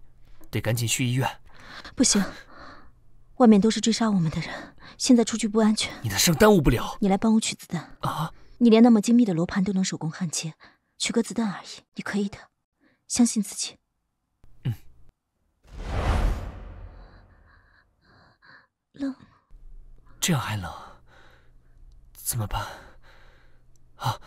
得赶紧去医院。不行，外面都是追杀我们的人，现在出去不安全。你的伤耽误不了。你来帮我取子弹啊！你连那么精密的罗盘都能手工焊接，取个子弹而已，你可以的，相信自己。冷。这样还冷？怎么办？啊！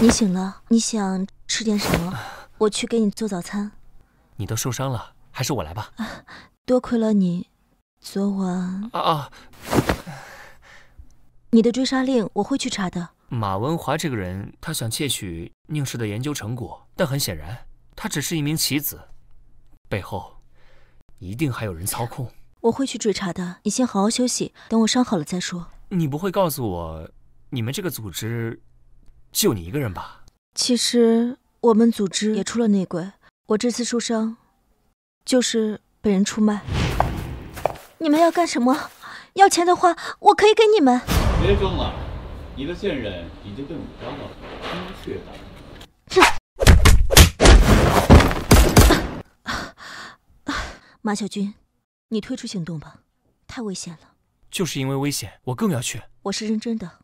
你醒了，你想吃点什么？我去给你做早餐。你都受伤了，还是我来吧。啊多亏了你，昨晚啊啊！你的追杀令我会去查的。马文华这个人，他想窃取宁氏的研究成果，但很显然，他只是一名棋子，背后一定还有人操控。我会去追查的，你先好好休息，等我伤好了再说。你不会告诉我，你们这个组织就你一个人吧？其实我们组织也出了内鬼，我这次受伤，就是被人出卖。你们要干什么？要钱的话，我可以给你们。别装了，你的线人已经被我们抓到了，精确打。马小军，你退出行动吧，太危险了。就是因为危险，我更要去。我是认真的。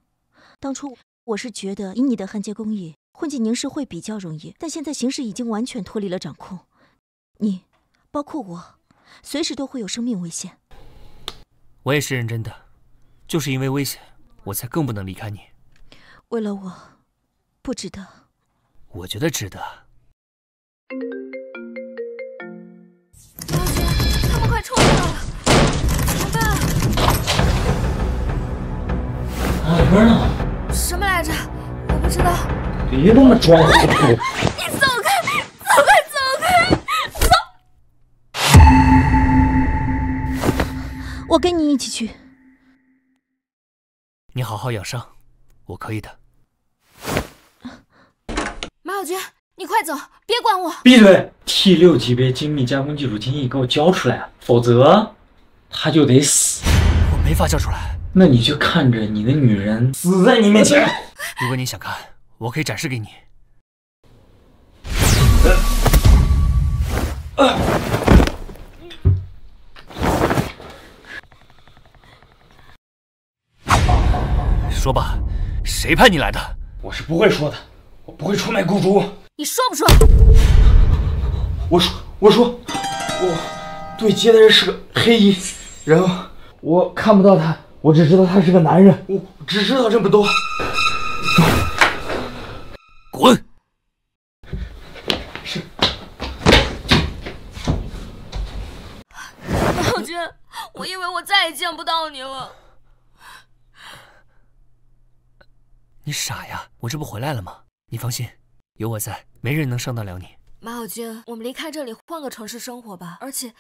当初我是觉得以你的焊接工艺混进凝视会比较容易，但现在形势已经完全脱离了掌控，你，包括我，随时都会有生命危险。我也是认真的，就是因为危险，我才更不能离开你。为了我，不值得。我觉得值得。马小军，他们快冲过来了，怎么办？哪边呢？什么来着？我不知道。别那么装糊涂！你走开，走开，走开，走！我跟你一起去。你好好养伤，我可以的。马小军，你快走，别管我！闭嘴！T 六级别精密加工技术精益给我交出来，否则他就得死。我没法交出来。那你就看着你的女人死在你面前。如果你想看，我可以展示给你。说吧，谁派你来的？我是不会说的，我不会出卖雇主。你说不说？我说，我说，我对接的人是个黑衣人，我看不到他。我只知道他是个男人，我只知道这么多。滚！是。马小军，我以为我再也见不到你了。你傻呀！我这不回来了吗？你放心，有我在，没人能伤得了你。马小军，我们离开这里，换个城市生活吧。而且，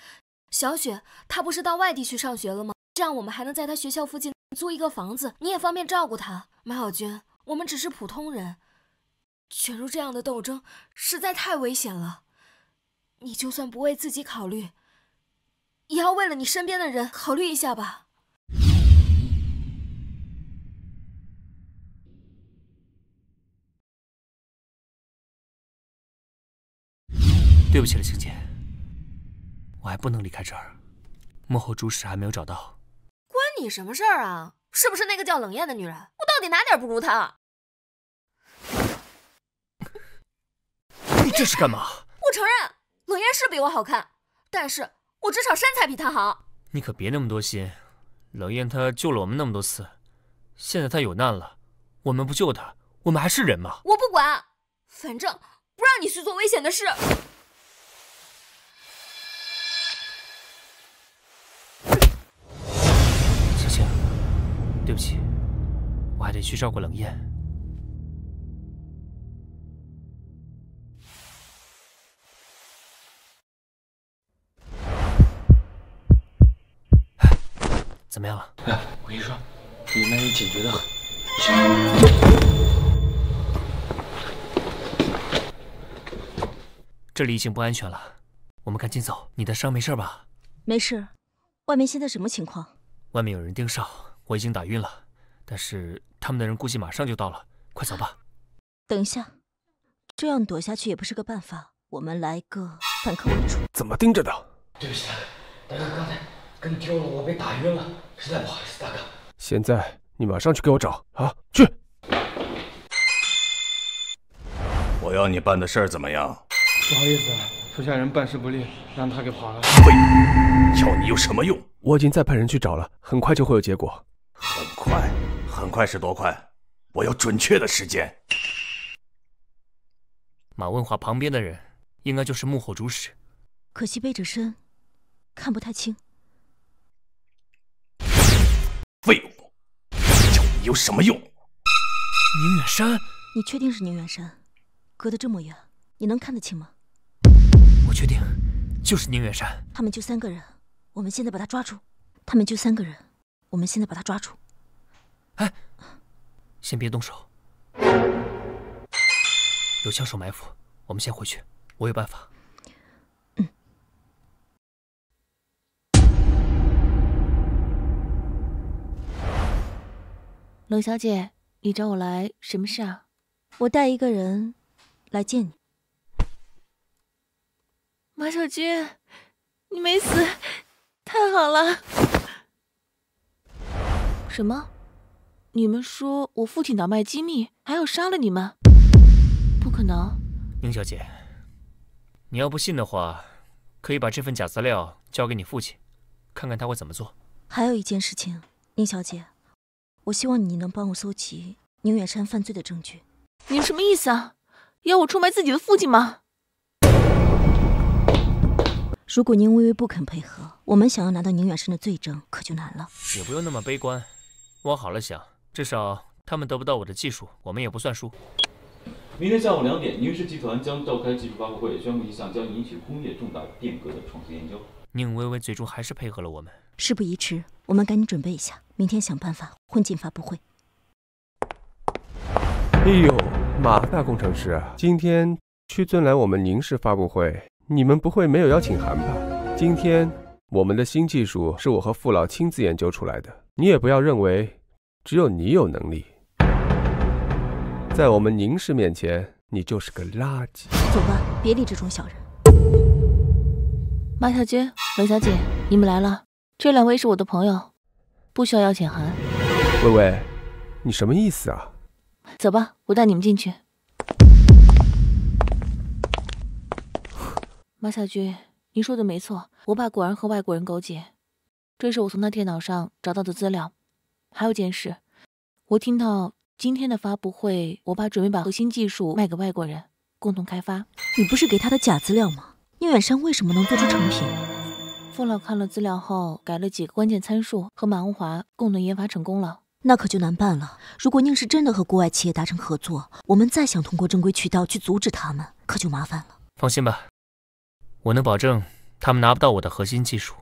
小雪她不是到外地去上学了吗？这样我们还能在她学校附近租一个房子，你也方便照顾她。马小军，我们只是普通人，卷入这样的斗争实在太危险了。你就算不为自己考虑，也要为了你身边的人考虑一下吧。对不起了，青姐，我还不能离开这儿，幕后主使还没有找到。关你什么事儿啊？是不是那个叫冷艳的女人？我到底哪点不如她？这是干嘛？我承认冷艳是比我好看，但是我至少身材比她好。你可别那么多心，冷艳她救了我们那么多次，现在她有难了，我们不救她，我们还是人吗？我不管，反正不让你去做危险的事。对不起，我还得去照顾冷艳。么样了？哎，我跟你说，你们也解决的很。这里已经不安全了，我们赶紧走。你的伤没事吧？没事。外面现在什么情况？外面有人盯梢。我已经打晕了，但是他们的人估计马上就到了，快走吧。等一下，这样躲下去也不是个办法，我们来个反客为主。怎么盯着的？对不起，大哥，刚才跟丢了，我被打晕了，实在不好意思，大哥。现在你马上去给我找啊，去。我要你办的事儿怎么样？不好意思，手下人办事不力，让他给跑了。废物，要你有什么用？我已经再派人去找了，很快就会有结果。很快，很快是多快？我要准确的时间。马文华旁边的人，应该就是幕后主使。可惜背着身，看不太清。废物，叫你有什么用？宁远山，你确定是宁远山？隔得这么远，你能看得清吗？我确定，就是宁远山。他们就三个人，我们现在把他抓住。他们就三个人，我们现在把他抓住。哎，先别动手，有枪手埋伏，我们先回去。我有办法。冷小姐，你找我来什么事啊？我带一个人来见你。马小军，你没死，太好了！什么？你们说我父亲倒卖机密，还要杀了你们？不可能！宁小姐，你要不信的话，可以把这份假资料交给你父亲，看看他会怎么做。还有一件事情，宁小姐，我希望你能帮我搜集宁远山犯罪的证据。你什么意思啊？要我出卖自己的父亲吗？如果宁微微不肯配合，我们想要拿到宁远山的罪证可就难了。也不用那么悲观，往好了想，至少他们得不到我的技术，我们也不算输。明天下午两点，宁氏集团将召开技术发布会，宣布一项将引起工业重大变革的创新研究。宁微微最终还是配合了我们。事不宜迟，我们赶紧准备一下，明天想办法混进发布会。哎呦，马大工程师啊，今天屈尊来我们宁氏发布会，你们不会没有邀请函吧？今天我们的新技术是我和父老亲自研究出来的，你也不要认为只有你有能力，在我们宁氏面前，你就是个垃圾。走吧，别理这种小人。马小军、冷小姐，你们来了。这两位是我的朋友，不需要邀请函。微微，你什么意思啊？走吧，我带你们进去。马小军，你说的没错，我爸果然和外国人勾结。这是我从他电脑上找到的资料。还有件事，我听到今天的发布会，我爸准备把核心技术卖给外国人，共同开发。你不是给他的假资料吗？宁远山为什么能做出成品？父老看了资料后，改了几个关键参数，和马文华共同研发成功了。那可就难办了。如果宁氏真的和国外企业达成合作，我们再想通过正规渠道去阻止他们，可就麻烦了。放心吧，我能保证他们拿不到我的核心技术。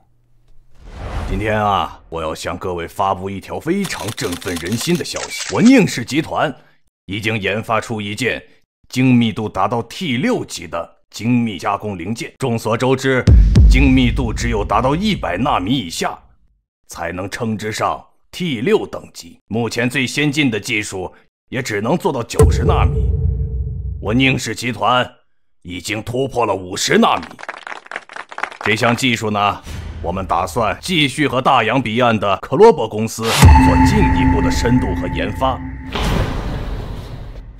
今天啊，我要向各位发布一条非常振奋人心的消息：我宁氏集团已经研发出一件精密度达到 T 六级的精密加工零件。众所周知，精密度只有达到一百纳米以下，才能称之上。T 六等级，目前最先进的技术也只能做到九十纳米。我宁氏集团已经突破了五十纳米。这项技术呢，我们打算继续和大洋彼岸的克罗伯公司做进一步的深度和研发。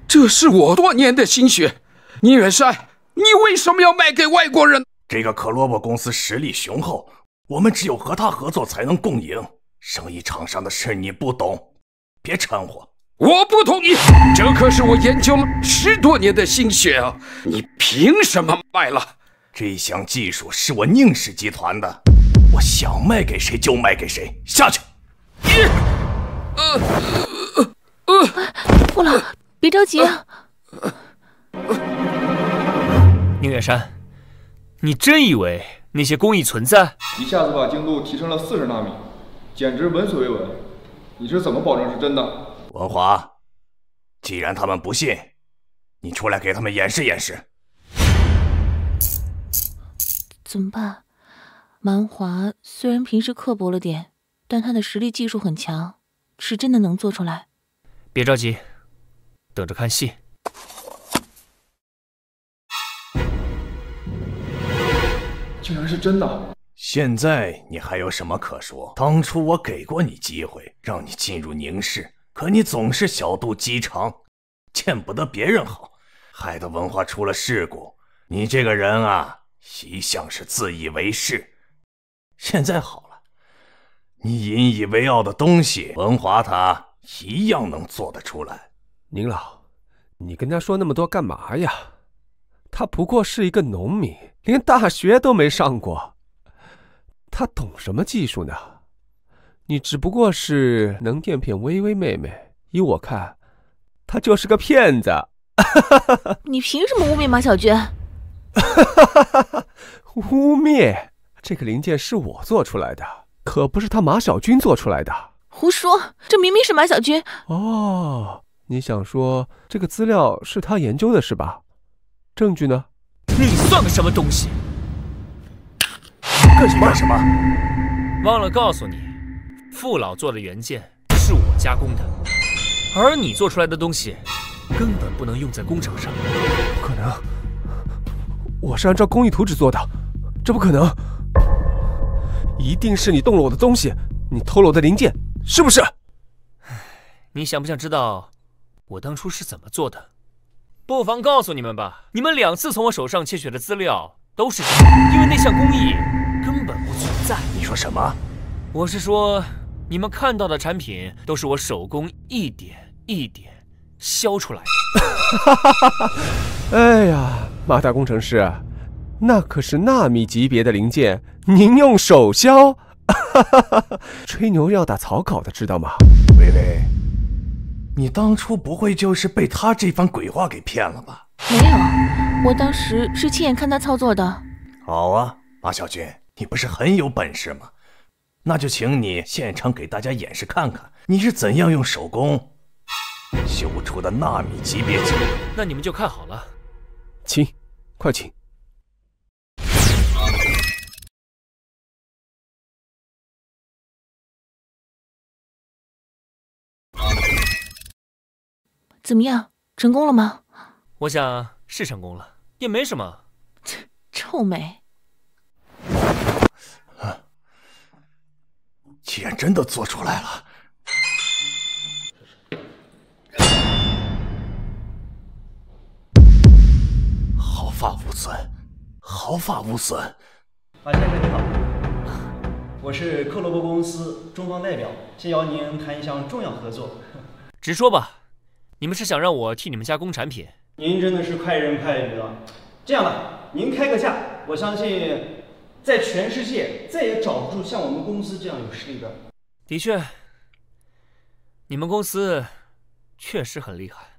这是我多年的心血，宁远山，你为什么要卖给外国人？这个克罗伯公司实力雄厚，我们只有和他合作才能共赢。生意场上的事你不懂，别掺和。我不同意，这可是我研究了十多年的心血啊！你凭什么卖了？这项技术是我宁氏集团的，我想卖给谁就卖给谁。下去。呃呃，父老，别着急啊。宁远山，你真以为那些工艺存在？一下子把精度提升了四十纳米。简直闻所未闻！你是怎么保证是真的？文华，既然他们不信，你出来给他们演示演示。怎么办？蛮华虽然平时刻薄了点，但他的实力技术很强，是真的能做出来。别着急，等着看戏。竟然是真的！现在你还有什么可说？当初我给过你机会，让你进入宁氏，可你总是小肚鸡肠，见不得别人好，害得文华出了事故。你这个人啊，一向是自以为是。现在好了，你引以为傲的东西，文华他一样能做得出来。宁老，你跟他说那么多干嘛呀？他不过是一个农民，连大学都没上过。他懂什么技术呢？你只不过是能电骗微微妹妹，依我看，他就是个骗子。你凭什么污蔑马小娟？污蔑？这个零件是我做出来的，可不是他马小军做出来的。胡说！这明明是马小军。哦，你想说这个资料是他研究的是吧？证据呢？你算个什么东西？干什么？干什么？忘了告诉你，傅老做的原件是我加工的，而你做出来的东西根本不能用在工厂上。不可能！我是按照工艺图纸做的，这不可能！一定是你动了我的东西，你偷了我的零件，是不是？你想不想知道我当初是怎么做的？不妨告诉你们吧，你们两次从我手上窃取的资料都是假的，因为那项工艺根本不存在。你说什么？我是说，你们看到的产品都是我手工一点一点削出来的。哎呀，马大工程师，那可是纳米级别的零件，您用手削？吹牛要打草稿的，知道吗？微微。你当初不会就是被他这番鬼话给骗了吧？没有，我当时是亲眼看他操作的。好啊，马小军，你不是很有本事吗？那就请你现场给大家演示看看，你是怎样用手工修出的纳米级别机。那你们就看好了，请，快请。怎么样，成功了吗？我想是成功了，也没什么。臭美，既然真的做出来了，毫发无损，毫发无损。马先生你好，我是克罗伯公司中方代表，先邀您谈一项重要合作。直说吧。你们是想让我替你们加工产品？您真的是快人快语了。这样吧，您开个价，我相信在全世界再也找不出像我们公司这样有实力的。的确，你们公司确实很厉害。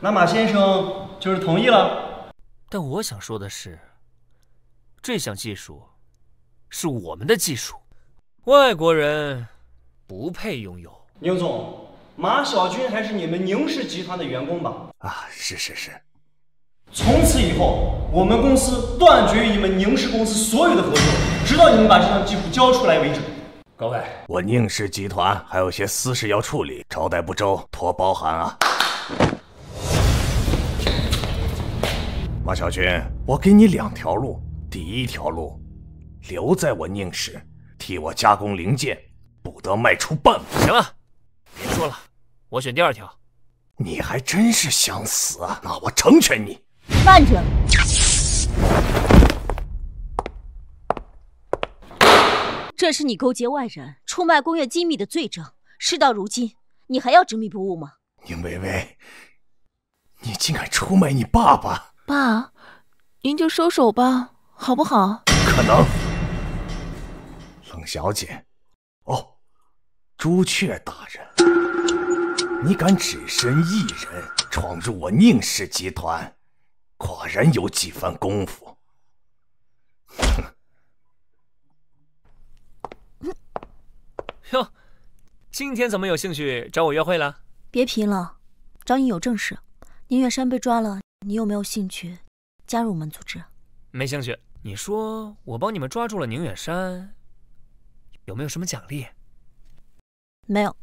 那马先生就是同意了。但我想说的是，这项技术是我们的技术，外国人不配拥有。牛总。马小军还是你们宁氏集团的员工吧？啊，是是是。从此以后，我们公司断绝与你们宁氏公司所有的合作，直到你们把这项技术交出来为止。各位，我宁氏集团还有些私事要处理，招待不周，托包涵啊。马小军，我给你两条路，第一条路，留在我宁氏，替我加工零件，不得迈出半步。行了，别说了。我选第二条，你还真是想死啊！那我成全你。慢着，这是你勾结外人、出卖工业机密的罪证。事到如今，你还要执迷不悟吗？宁薇薇，你竟敢出卖你爸爸！爸，您就收手吧，好不好？不可能，冷小姐，哦，朱雀大人。你敢只身一人闯入我宁氏集团，果然有几番功夫。哼！哟，今天怎么有兴趣找我约会了？别贫了，找你有正事。宁远山被抓了，你有没有兴趣加入我们组织？没兴趣。你说我帮你们抓住了宁远山，有没有什么奖励？没有。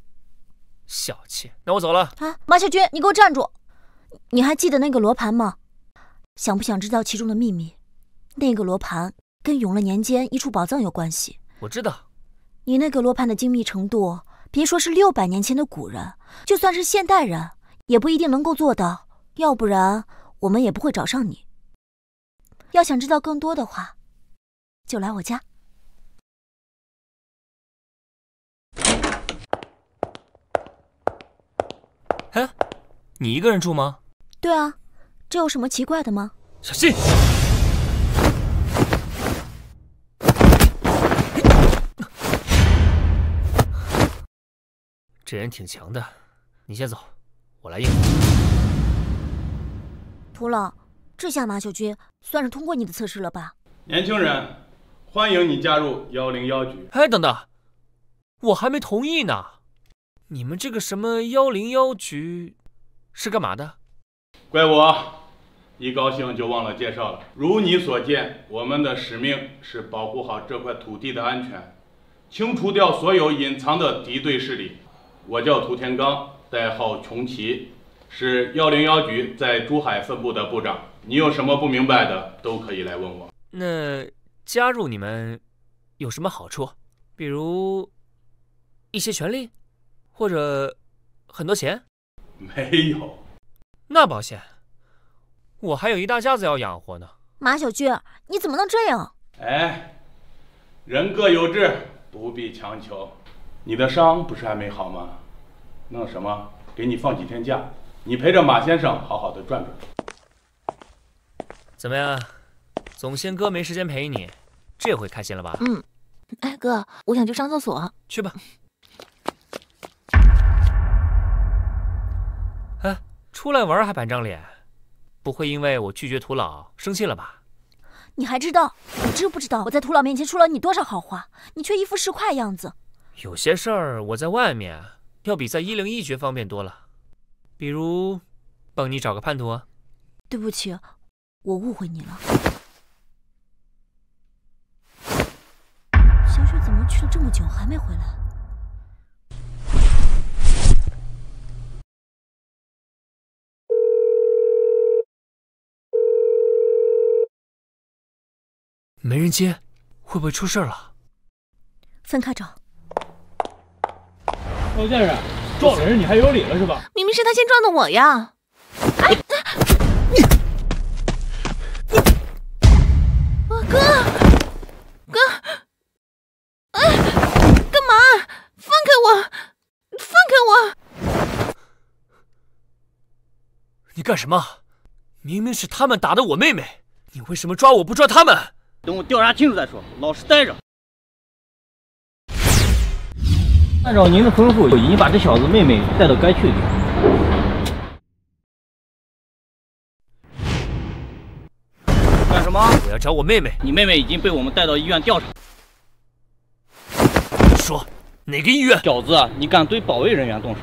小气，那我走了。啊，马小军，你给我站住！你还记得那个罗盘吗？想不想知道其中的秘密？那个罗盘跟永乐年间一处宝藏有关系。我知道。你那个罗盘的精密程度，别说是六百年前的古人，就算是现代人，也不一定能够做到。要不然，我们也不会找上你。要想知道更多的话，就来我家。哎，你一个人住吗？对啊，这有什么奇怪的吗？小心！这人挺强的，你先走，我来应付。屠老，这下马小军算是通过你的测试了吧？年轻人，欢迎你加入幺零幺局。哎，等等，我还没同意呢。你们这个什么幺零幺局是干嘛的？怪我，一高兴就忘了介绍了。如你所见，我们的使命是保护好这块土地的安全，清除掉所有隐藏的敌对势力。我叫涂天刚，代号穷奇，是幺零幺局在珠海分部的部长。你有什么不明白的，都可以来问我。那加入你们有什么好处？比如一些权利，或者很多钱？没有。那保险，我还有一大家子要养活呢。马小军，你怎么能这样？哎，人各有志，不必强求。你的伤不是还没好吗？弄什么？给你放几天假，你陪着马先生好好的转转。怎么样？总仙哥没时间陪你，这回开心了吧？嗯。哎，哥，我想去上厕所。去吧。哎，出来玩还板张脸，不会因为我拒绝涂老生气了吧？你还知道？你知不知道我在涂老面前说了你多少好话？你却一副市侩样子。有些事儿我在外面要比在一零一局方便多了，比如帮你找个叛徒。对不起，我误会你了。小雪怎么去了这么久还没回来？没人接，会不会出事了？分开找。高先生，撞人你还有理了是吧？明明是他先撞的我呀！哎，哥，哥，哎，干嘛？放开我！放开我！你干什么？明明是他们打的我妹妹，你为什么抓我不抓他们？等我调查清楚再说，老实待着。按照您的吩咐，已经把这小子妹妹带到该去的地方。干什么？我要找我妹妹。你妹妹已经被我们带到医院调查。说哪个医院？小子，你敢对保卫人员动手，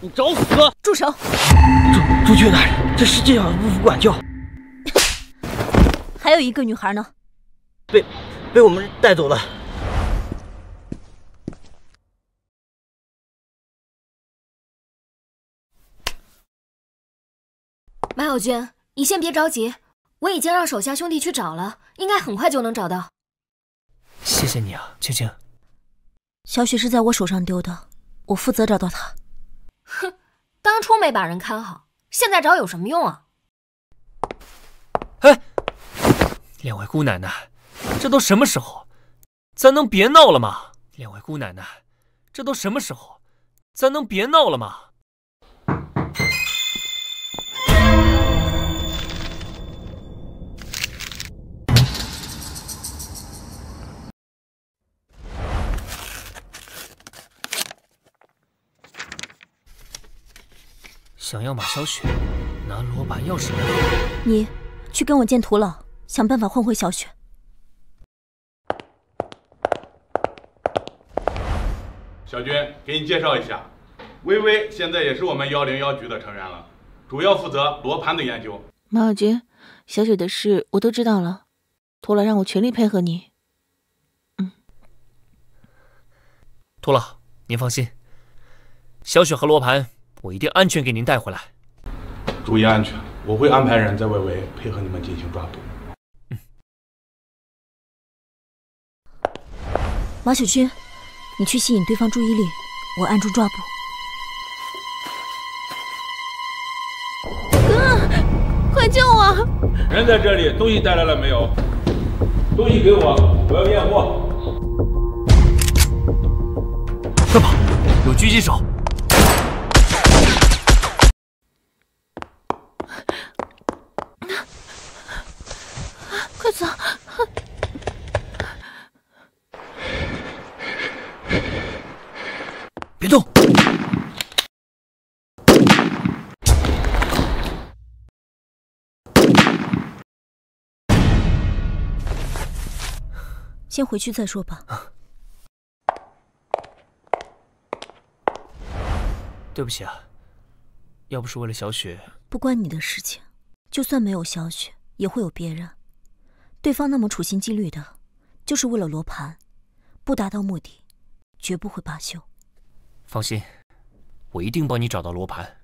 你找死！住手！朱朱雀大人，这世界上不服管教。还有一个女孩呢，被被我们带走了。马小军，你先别着急，我已经让手下兄弟去找了，应该很快就能找到。谢谢你啊，青青。小雪是在我手上丢的，我负责找到她。哼，当初没把人看好，现在找有什么用啊？哎，两位姑奶奶，这都什么时候？咱能别闹了吗？两位姑奶奶，这都什么时候？咱能别闹了吗？想要马小雪，拿罗把钥匙来。你去跟我见涂老，想办法换回小雪。小军，给你介绍一下，微微现在也是我们幺零幺局的成员了，主要负责罗盘的研究。马小军，小雪的事我都知道了，涂老让我全力配合你。嗯，涂老，您放心，小雪和罗盘。我一定安全给您带回来，注意安全。我会安排人在外围配合你们进行抓捕。嗯。马小军，你去吸引对方注意力，我暗中抓捕。哥，快救我！人在这里，东西带来了没有？东西给我，我要验货。快跑！有狙击手。先回去再说吧。对不起啊，要不是为了小雪，不关你的事情。就算没有小雪，也会有别人。对方那么处心积虑的，就是为了罗盘，不达到目的，绝不会罢休。放心，我一定帮你找到罗盘。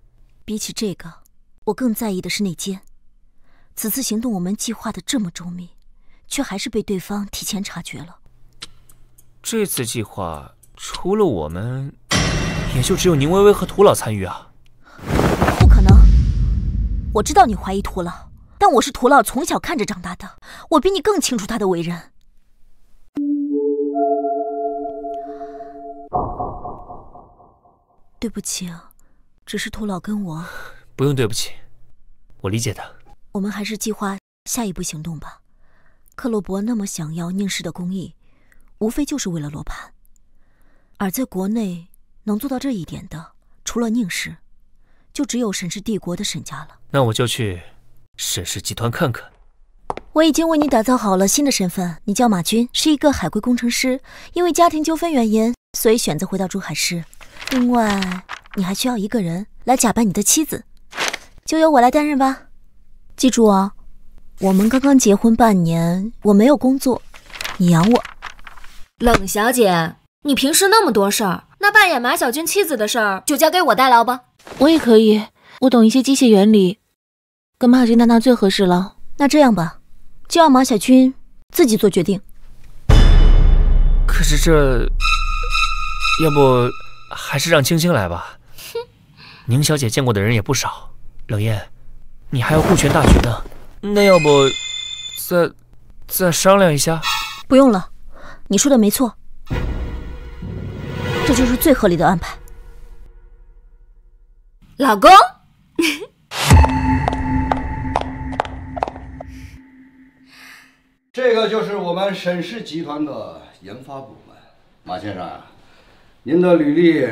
比起这个，我更在意的是内奸。此次行动我们计划的这么周密，却还是被对方提前察觉了。这次计划除了我们，也就只有宁薇薇和涂老参与啊。不可能！我知道你怀疑涂老，但我是涂老从小看着长大的，我比你更清楚他的为人。对不起啊，只是涂老跟我……不用对不起，我理解的。我们还是计划下一步行动吧。克洛伯那么想要宁氏的工艺，无非就是为了罗盘。而在国内能做到这一点的，除了宁氏，就只有沈氏帝国的沈家了。那我就去沈氏集团看看。我已经为你打造好了新的身份，你叫马军，是一个海归工程师。因为家庭纠纷原因，所以选择回到珠海市。另外，你还需要一个人来假扮你的妻子，就由我来担任吧。记住啊，我们刚刚结婚半年，我没有工作，你养我。冷小姐，你平时那么多事儿，那扮演马小军妻子的事儿就交给我代劳吧。我也可以，我懂一些机械原理，跟马小军搭档最合适了。那这样吧，就让马小军自己做决定。可是这，要不还是让青青来吧。哼，宁小姐见过的人也不少，冷艳。你还要顾全大局呢，那要不再再商量一下？不用了，你说的没错，这就是最合理的安排。老公，这个就是我们沈氏集团的研发部门。马先生啊，您的履历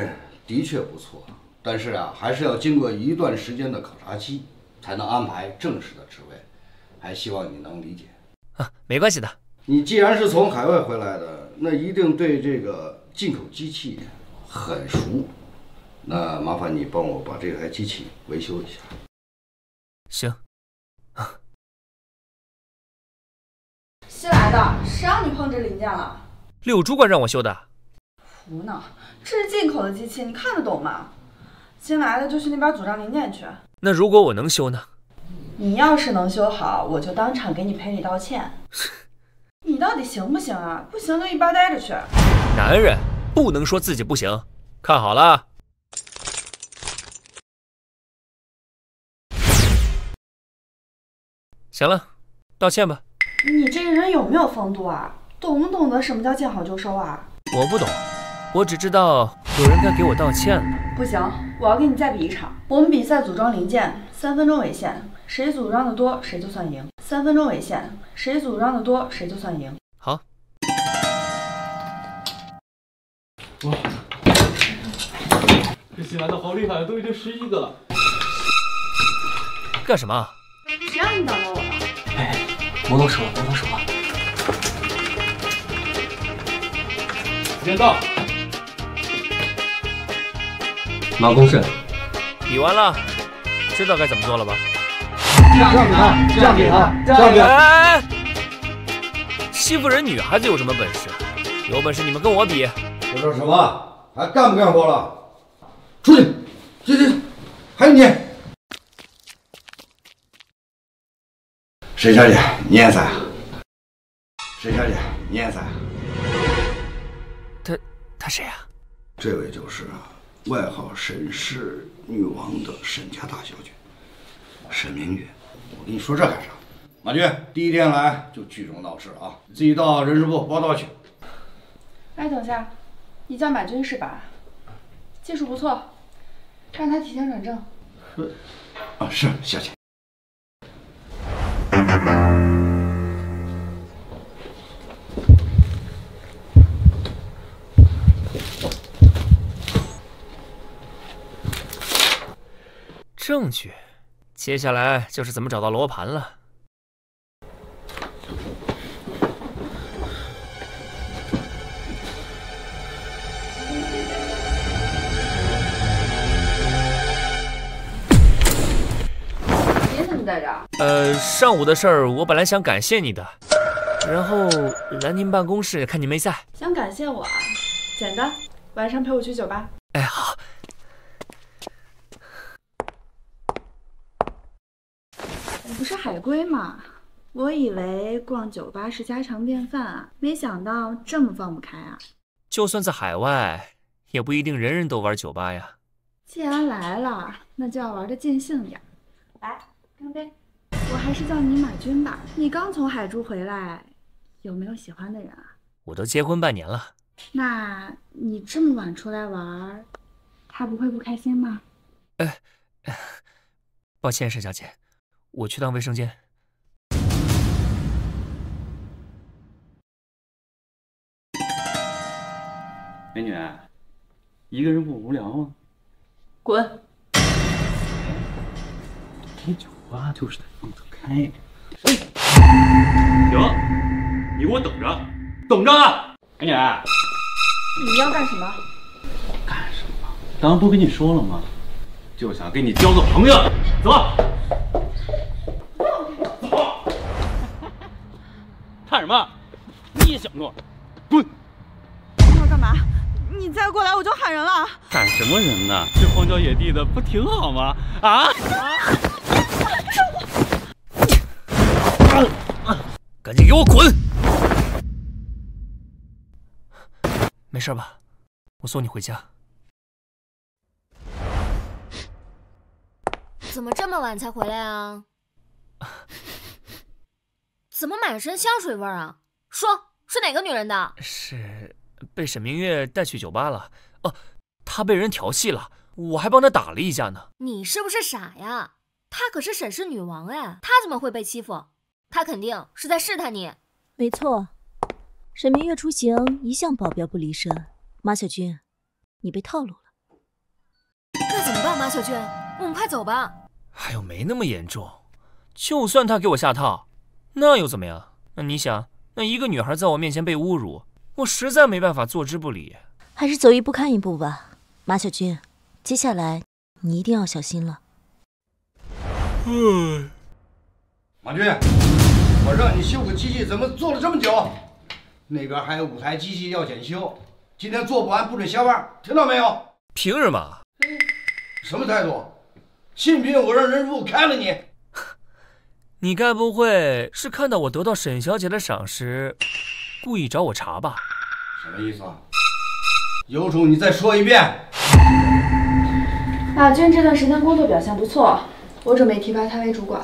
的确不错，但是啊，还是要经过一段时间的考察期。才能安排正式的职位，还希望你能理解。啊，没关系的。你既然是从海外回来的，那一定对这个进口机器很熟。那麻烦你帮我把这台机器维修一下。行。啊新来的，谁让你碰这零件了？六主管让我修的。胡闹！这是进口的机器，你看得懂吗？新来的就去那边组装零件去。那如果我能修呢？你要是能修好，我就当场给你赔礼道歉。你到底行不行啊？不行就一边待着去。男人不能说自己不行。看好了，行了，道歉吧。你这个人有没有风度啊？懂不懂得什么叫见好就收啊？我不懂，我只知道有人该给我道歉了。不行，我要跟你再比一场。我们比赛组装零件，三分钟为限，谁组装的多谁就算赢。三分钟为限，谁组装的多谁就算赢。好。哇，这新来的好厉害，都已经十一个了。干什么？谁让你挡到我了？哎，莫动手，莫动手。时间到。马公胜，比完了，知道该怎么做了吧？这样给他，让给他，让给他。欺负人女孩子有什么本事？有本事你们跟我比！说说什么？还干不干活了？出去！去去！还有你，沈小姐，你也在啊？沈小姐，你也在啊？他他谁啊？这位就是啊。外号沈氏女王的沈家大小姐沈明月，我跟你说这干啥？马军第一天来就聚众闹事啊！自己到人事部报道去。哎，等下，你叫马军是吧？技术不错，让他提前转正。啊，是小姐。证据，接下来就是怎么找到罗盘了。你怎么在这儿？呃，上午的事儿，我本来想感谢你的，然后来你办公室看你没在，想感谢我啊？简单，晚上陪我去酒吧。哎，好。不是海归嘛？我以为逛酒吧是家常便饭啊，没想到这么放不开啊！就算在海外，也不一定人人都玩酒吧呀。既然来了，那就要玩的尽兴点。来，干杯！我还是叫你马军吧。你刚从海珠回来，有没有喜欢的人啊？我都结婚半年了。那你这么晚出来玩，他不会不开心吗？哎，抱歉，沈小姐，我去趟卫生间。美女，一个人不无聊吗？滚！这酒吧就是得放得开。行！你给我等着，等着！美女，你要干什么？干什么？刚刚不跟你说了吗？就想跟你交个朋友。走。什么？你也想着？滚！你要干嘛？你再过来我就喊人了！喊什么人呢？这荒郊野地的不挺好吗？啊！赶紧给我滚！没事吧？我送你回家。怎么这么晚才回来啊？怎么满身香水味啊？说，是哪个女人的？是。被沈明月带去酒吧了，哦，她被人调戏了，我还帮她打了一架呢。你是不是傻呀？她可是沈氏女王哎，她怎么会被欺负？她肯定是在试探你。没错，沈明月出行一向保镖不离身。马小军，你被套路了。那怎么办？马小军，我们快走吧。哎呦，没那么严重。就算他给我下套，那又怎么样？那你想，那一个女孩在我面前被侮辱。我实在没办法坐之不理，还是走一步看一步吧，马小军。接下来你一定要小心了。嗯，马军，我让你修个机器，怎么做了这么久？那边还有五台机器要检修，今天做不完不准下班，听到没有？凭什么？什么态度？信不信我让人入开了你？你该不会是看到我得到沈小姐的赏识？故意找我茬吧？什么意思啊？有种你再说一遍。马军这段时间工作表现不错，我准备提拔他为主管。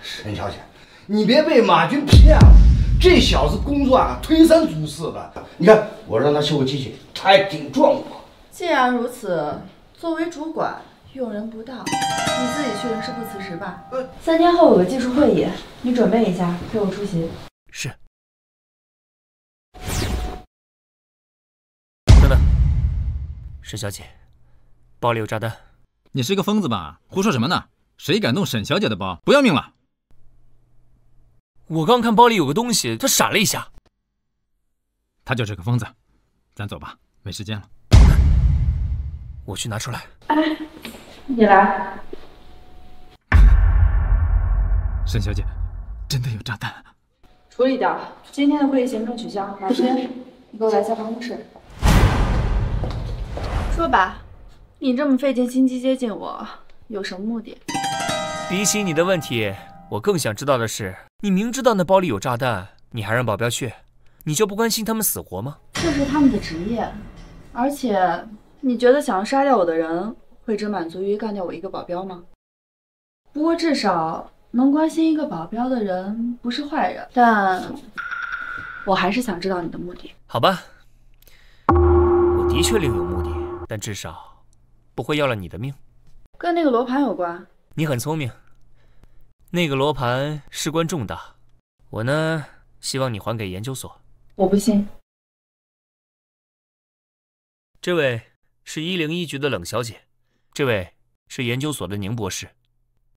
沈小姐，你别被马军骗了，这小子工作啊推三阻四的。你看我让他修个机器，他还顶撞我。既然如此，作为主管用人不当，你自己去人事部辞职吧。三天后有个技术会议，你准备一下，陪我出席。是。等等沈小姐，包里有炸弹。你是个疯子吧？胡说什么呢？谁敢动沈小姐的包，不要命了？我刚看包里有个东西，他闪了一下。他就是个疯子，咱走吧，没时间了。我去拿出来。哎，你来。沈小姐，真的有炸弹？处理掉。今天的会议行政取消。马军，你给我来一下办公室。说吧，你这么费尽心机接近我，有什么目的？比起你的问题，我更想知道的是，你明知道那包里有炸弹，你还让保镖去，你就不关心他们死活吗？这是他们的职业，而且你觉得想要杀掉我的人会只满足于干掉我一个保镖吗？不过至少能关心一个保镖的人不是坏人，但我还是想知道你的目的。好吧，我的确另有目的。但至少不会要了你的命，跟那个罗盘有关。你很聪明，那个罗盘事关重大，我呢希望你还给研究所。我不信。这位是一零一局的冷小姐，这位是研究所的宁博士，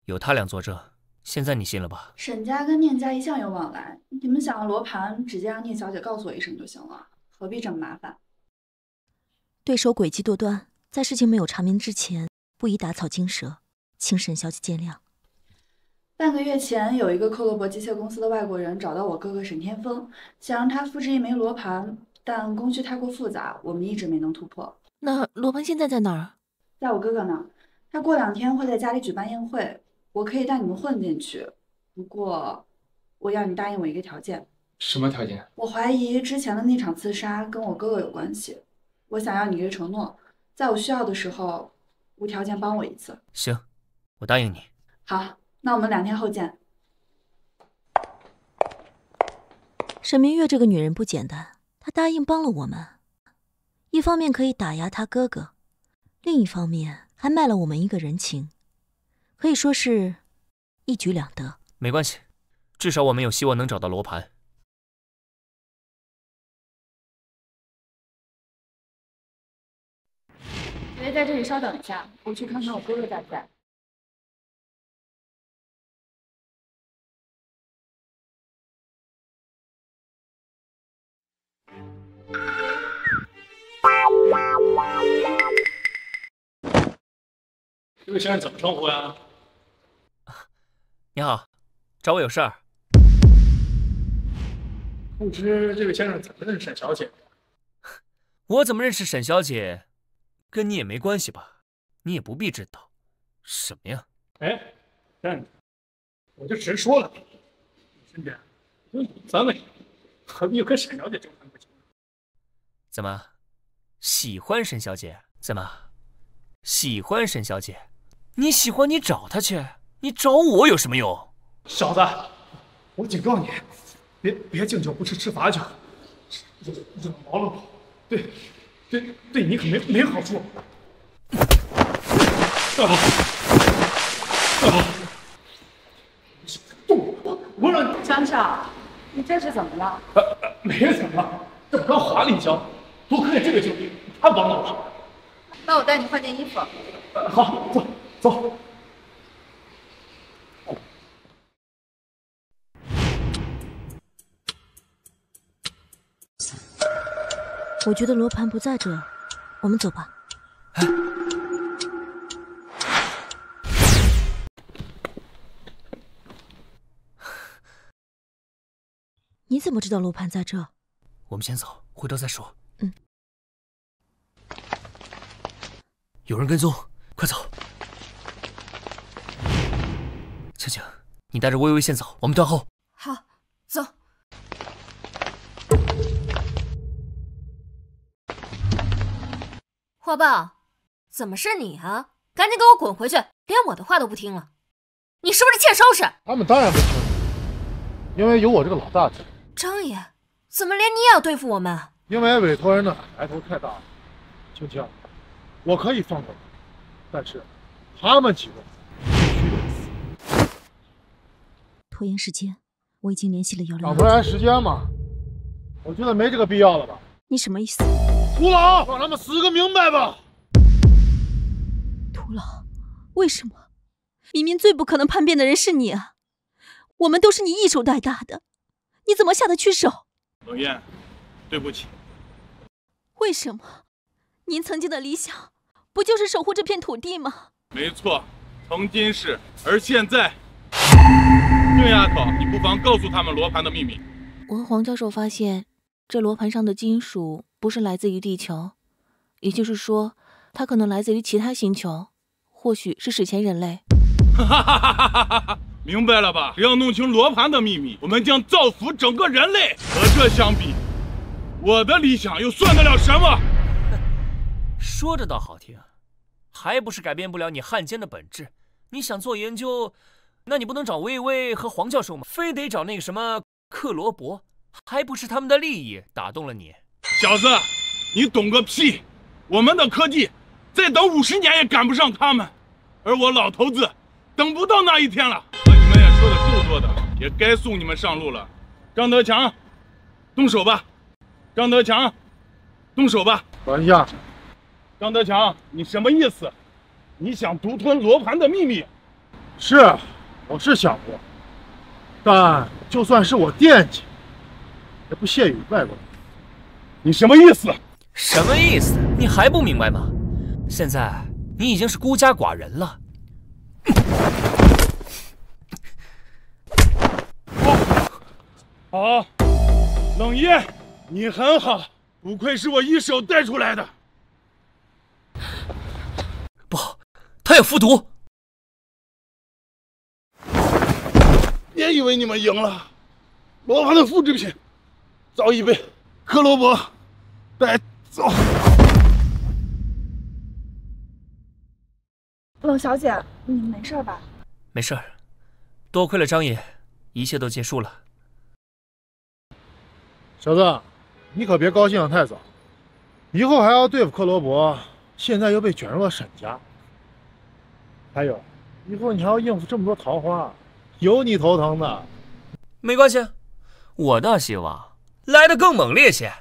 有他俩作证，现在你信了吧？沈家跟宁家一向有往来，你们想要罗盘，直接让宁小姐告诉我一声就行了，何必这么麻烦？对手诡计多端，在事情没有查明之前，不宜打草惊蛇，请沈小姐见谅。半个月前，有一个克罗伯机械公司的外国人找到我哥哥沈天风，想让他复制一枚罗盘，但工序太过复杂，我们一直没能突破。那罗盘现在在哪儿？在我哥哥那儿，他过两天会在家里举办宴会，我可以带你们混进去。不过，我要你答应我一个条件。什么条件？我怀疑之前的那场刺杀跟我哥哥有关系，我想要你一个承诺，在我需要的时候，无条件帮我一次。行，我答应你。好，那我们两天后见。沈明月这个女人不简单，她答应帮了我们，一方面可以打压她哥哥，另一方面还卖了我们一个人情，可以说是一举两得。没关系，至少我们有希望能找到罗盘。姐姐在这里稍等一下，我去看看我哥哥在不在。这位先生怎么称呼呀？你好，找我有事儿？不知这位先生怎么认识沈小姐？我怎么认识沈小姐，跟你也没关系吧？你也不必知道。什么呀？哎，站着！我就直说了，你身边有你三位，何必又跟沈小姐纠缠不清？怎么，喜欢沈小姐？怎么，喜欢沈小姐？你喜欢你找他去，你找我有什么用？小子，我警告你，别别敬酒不吃吃罚酒，惹惹毛了我，对对对你可没没好处。啊啊！动我！我让你江少，你这是怎么了？呃没怎么，这不刚滑了一跤，多亏了这个救兵，他帮了我。那我带你换件衣服。好，走走。我觉得罗盘不在这，我们走吧。你怎么知道罗盘在这？我们先走，回头再说。嗯。有人跟踪，快走！青青，你带着微微先走，我们断后。好，走。花豹，怎么是你啊？赶紧给我滚回去，连我的话都不听了。你是不是欠收拾？他们当然不听，因为有我这个老大在。张爷，怎么连你也要对付我们？因为委托人的来头太大了。青青，我可以放过你，但是他们几个拖延时间，我已经联系了幺零要不然时间嘛，我觉得没这个必要了吧？你什么意思？徒劳，让他们死个明白吧！徒劳？为什么？明明最不可能叛变的人是你啊！我们都是你一手带大的，你怎么下得去手？冷艳，对不起。为什么？您曾经的理想不就是守护这片土地吗？没错，曾经是，而现在，静丫头，你不妨告诉他们罗盘的秘密。我和黄教授发现，这罗盘上的金属不是来自于地球，也就是说，它可能来自于其他星球，或许是史前人类。哈哈哈哈哈哈！明白了吧？只要弄清罗盘的秘密，我们将造福整个人类。和这相比，我的理想又算得了什么？说着倒好听，还不是改变不了你汉奸的本质。你想做研究，那你不能找薇薇和黄教授吗？非得找那个什么克罗伯，还不是他们的利益打动了你？小子，你懂个屁！我们的科技再等五十年也赶不上他们，而我老头子等不到那一天了。和你们也说的够多的，也该送你们上路了。张德强，动手吧！张德强，动手吧！等一下，张德强，你什么意思？你想独吞罗盘的秘密？是，我是想过，但就算是我惦记，也不屑于外国人。你什么意思？什么意思？你还不明白吗？现在你已经是孤家寡人了。好，冷夜，你很好，不愧是我一手带出来的。不好，他要服毒！别以为你们赢了，罗盘的复制品早已被克罗伯带走。冷小姐，你没事吧？没事儿，多亏了张爷，一切都结束了。小子，你可别高兴得太早，以后还要对付克罗伯，现在又被卷入了沈家，还有，以后你还要应付这么多桃花，有你头疼的。没关系，我倒希望来的更猛烈些。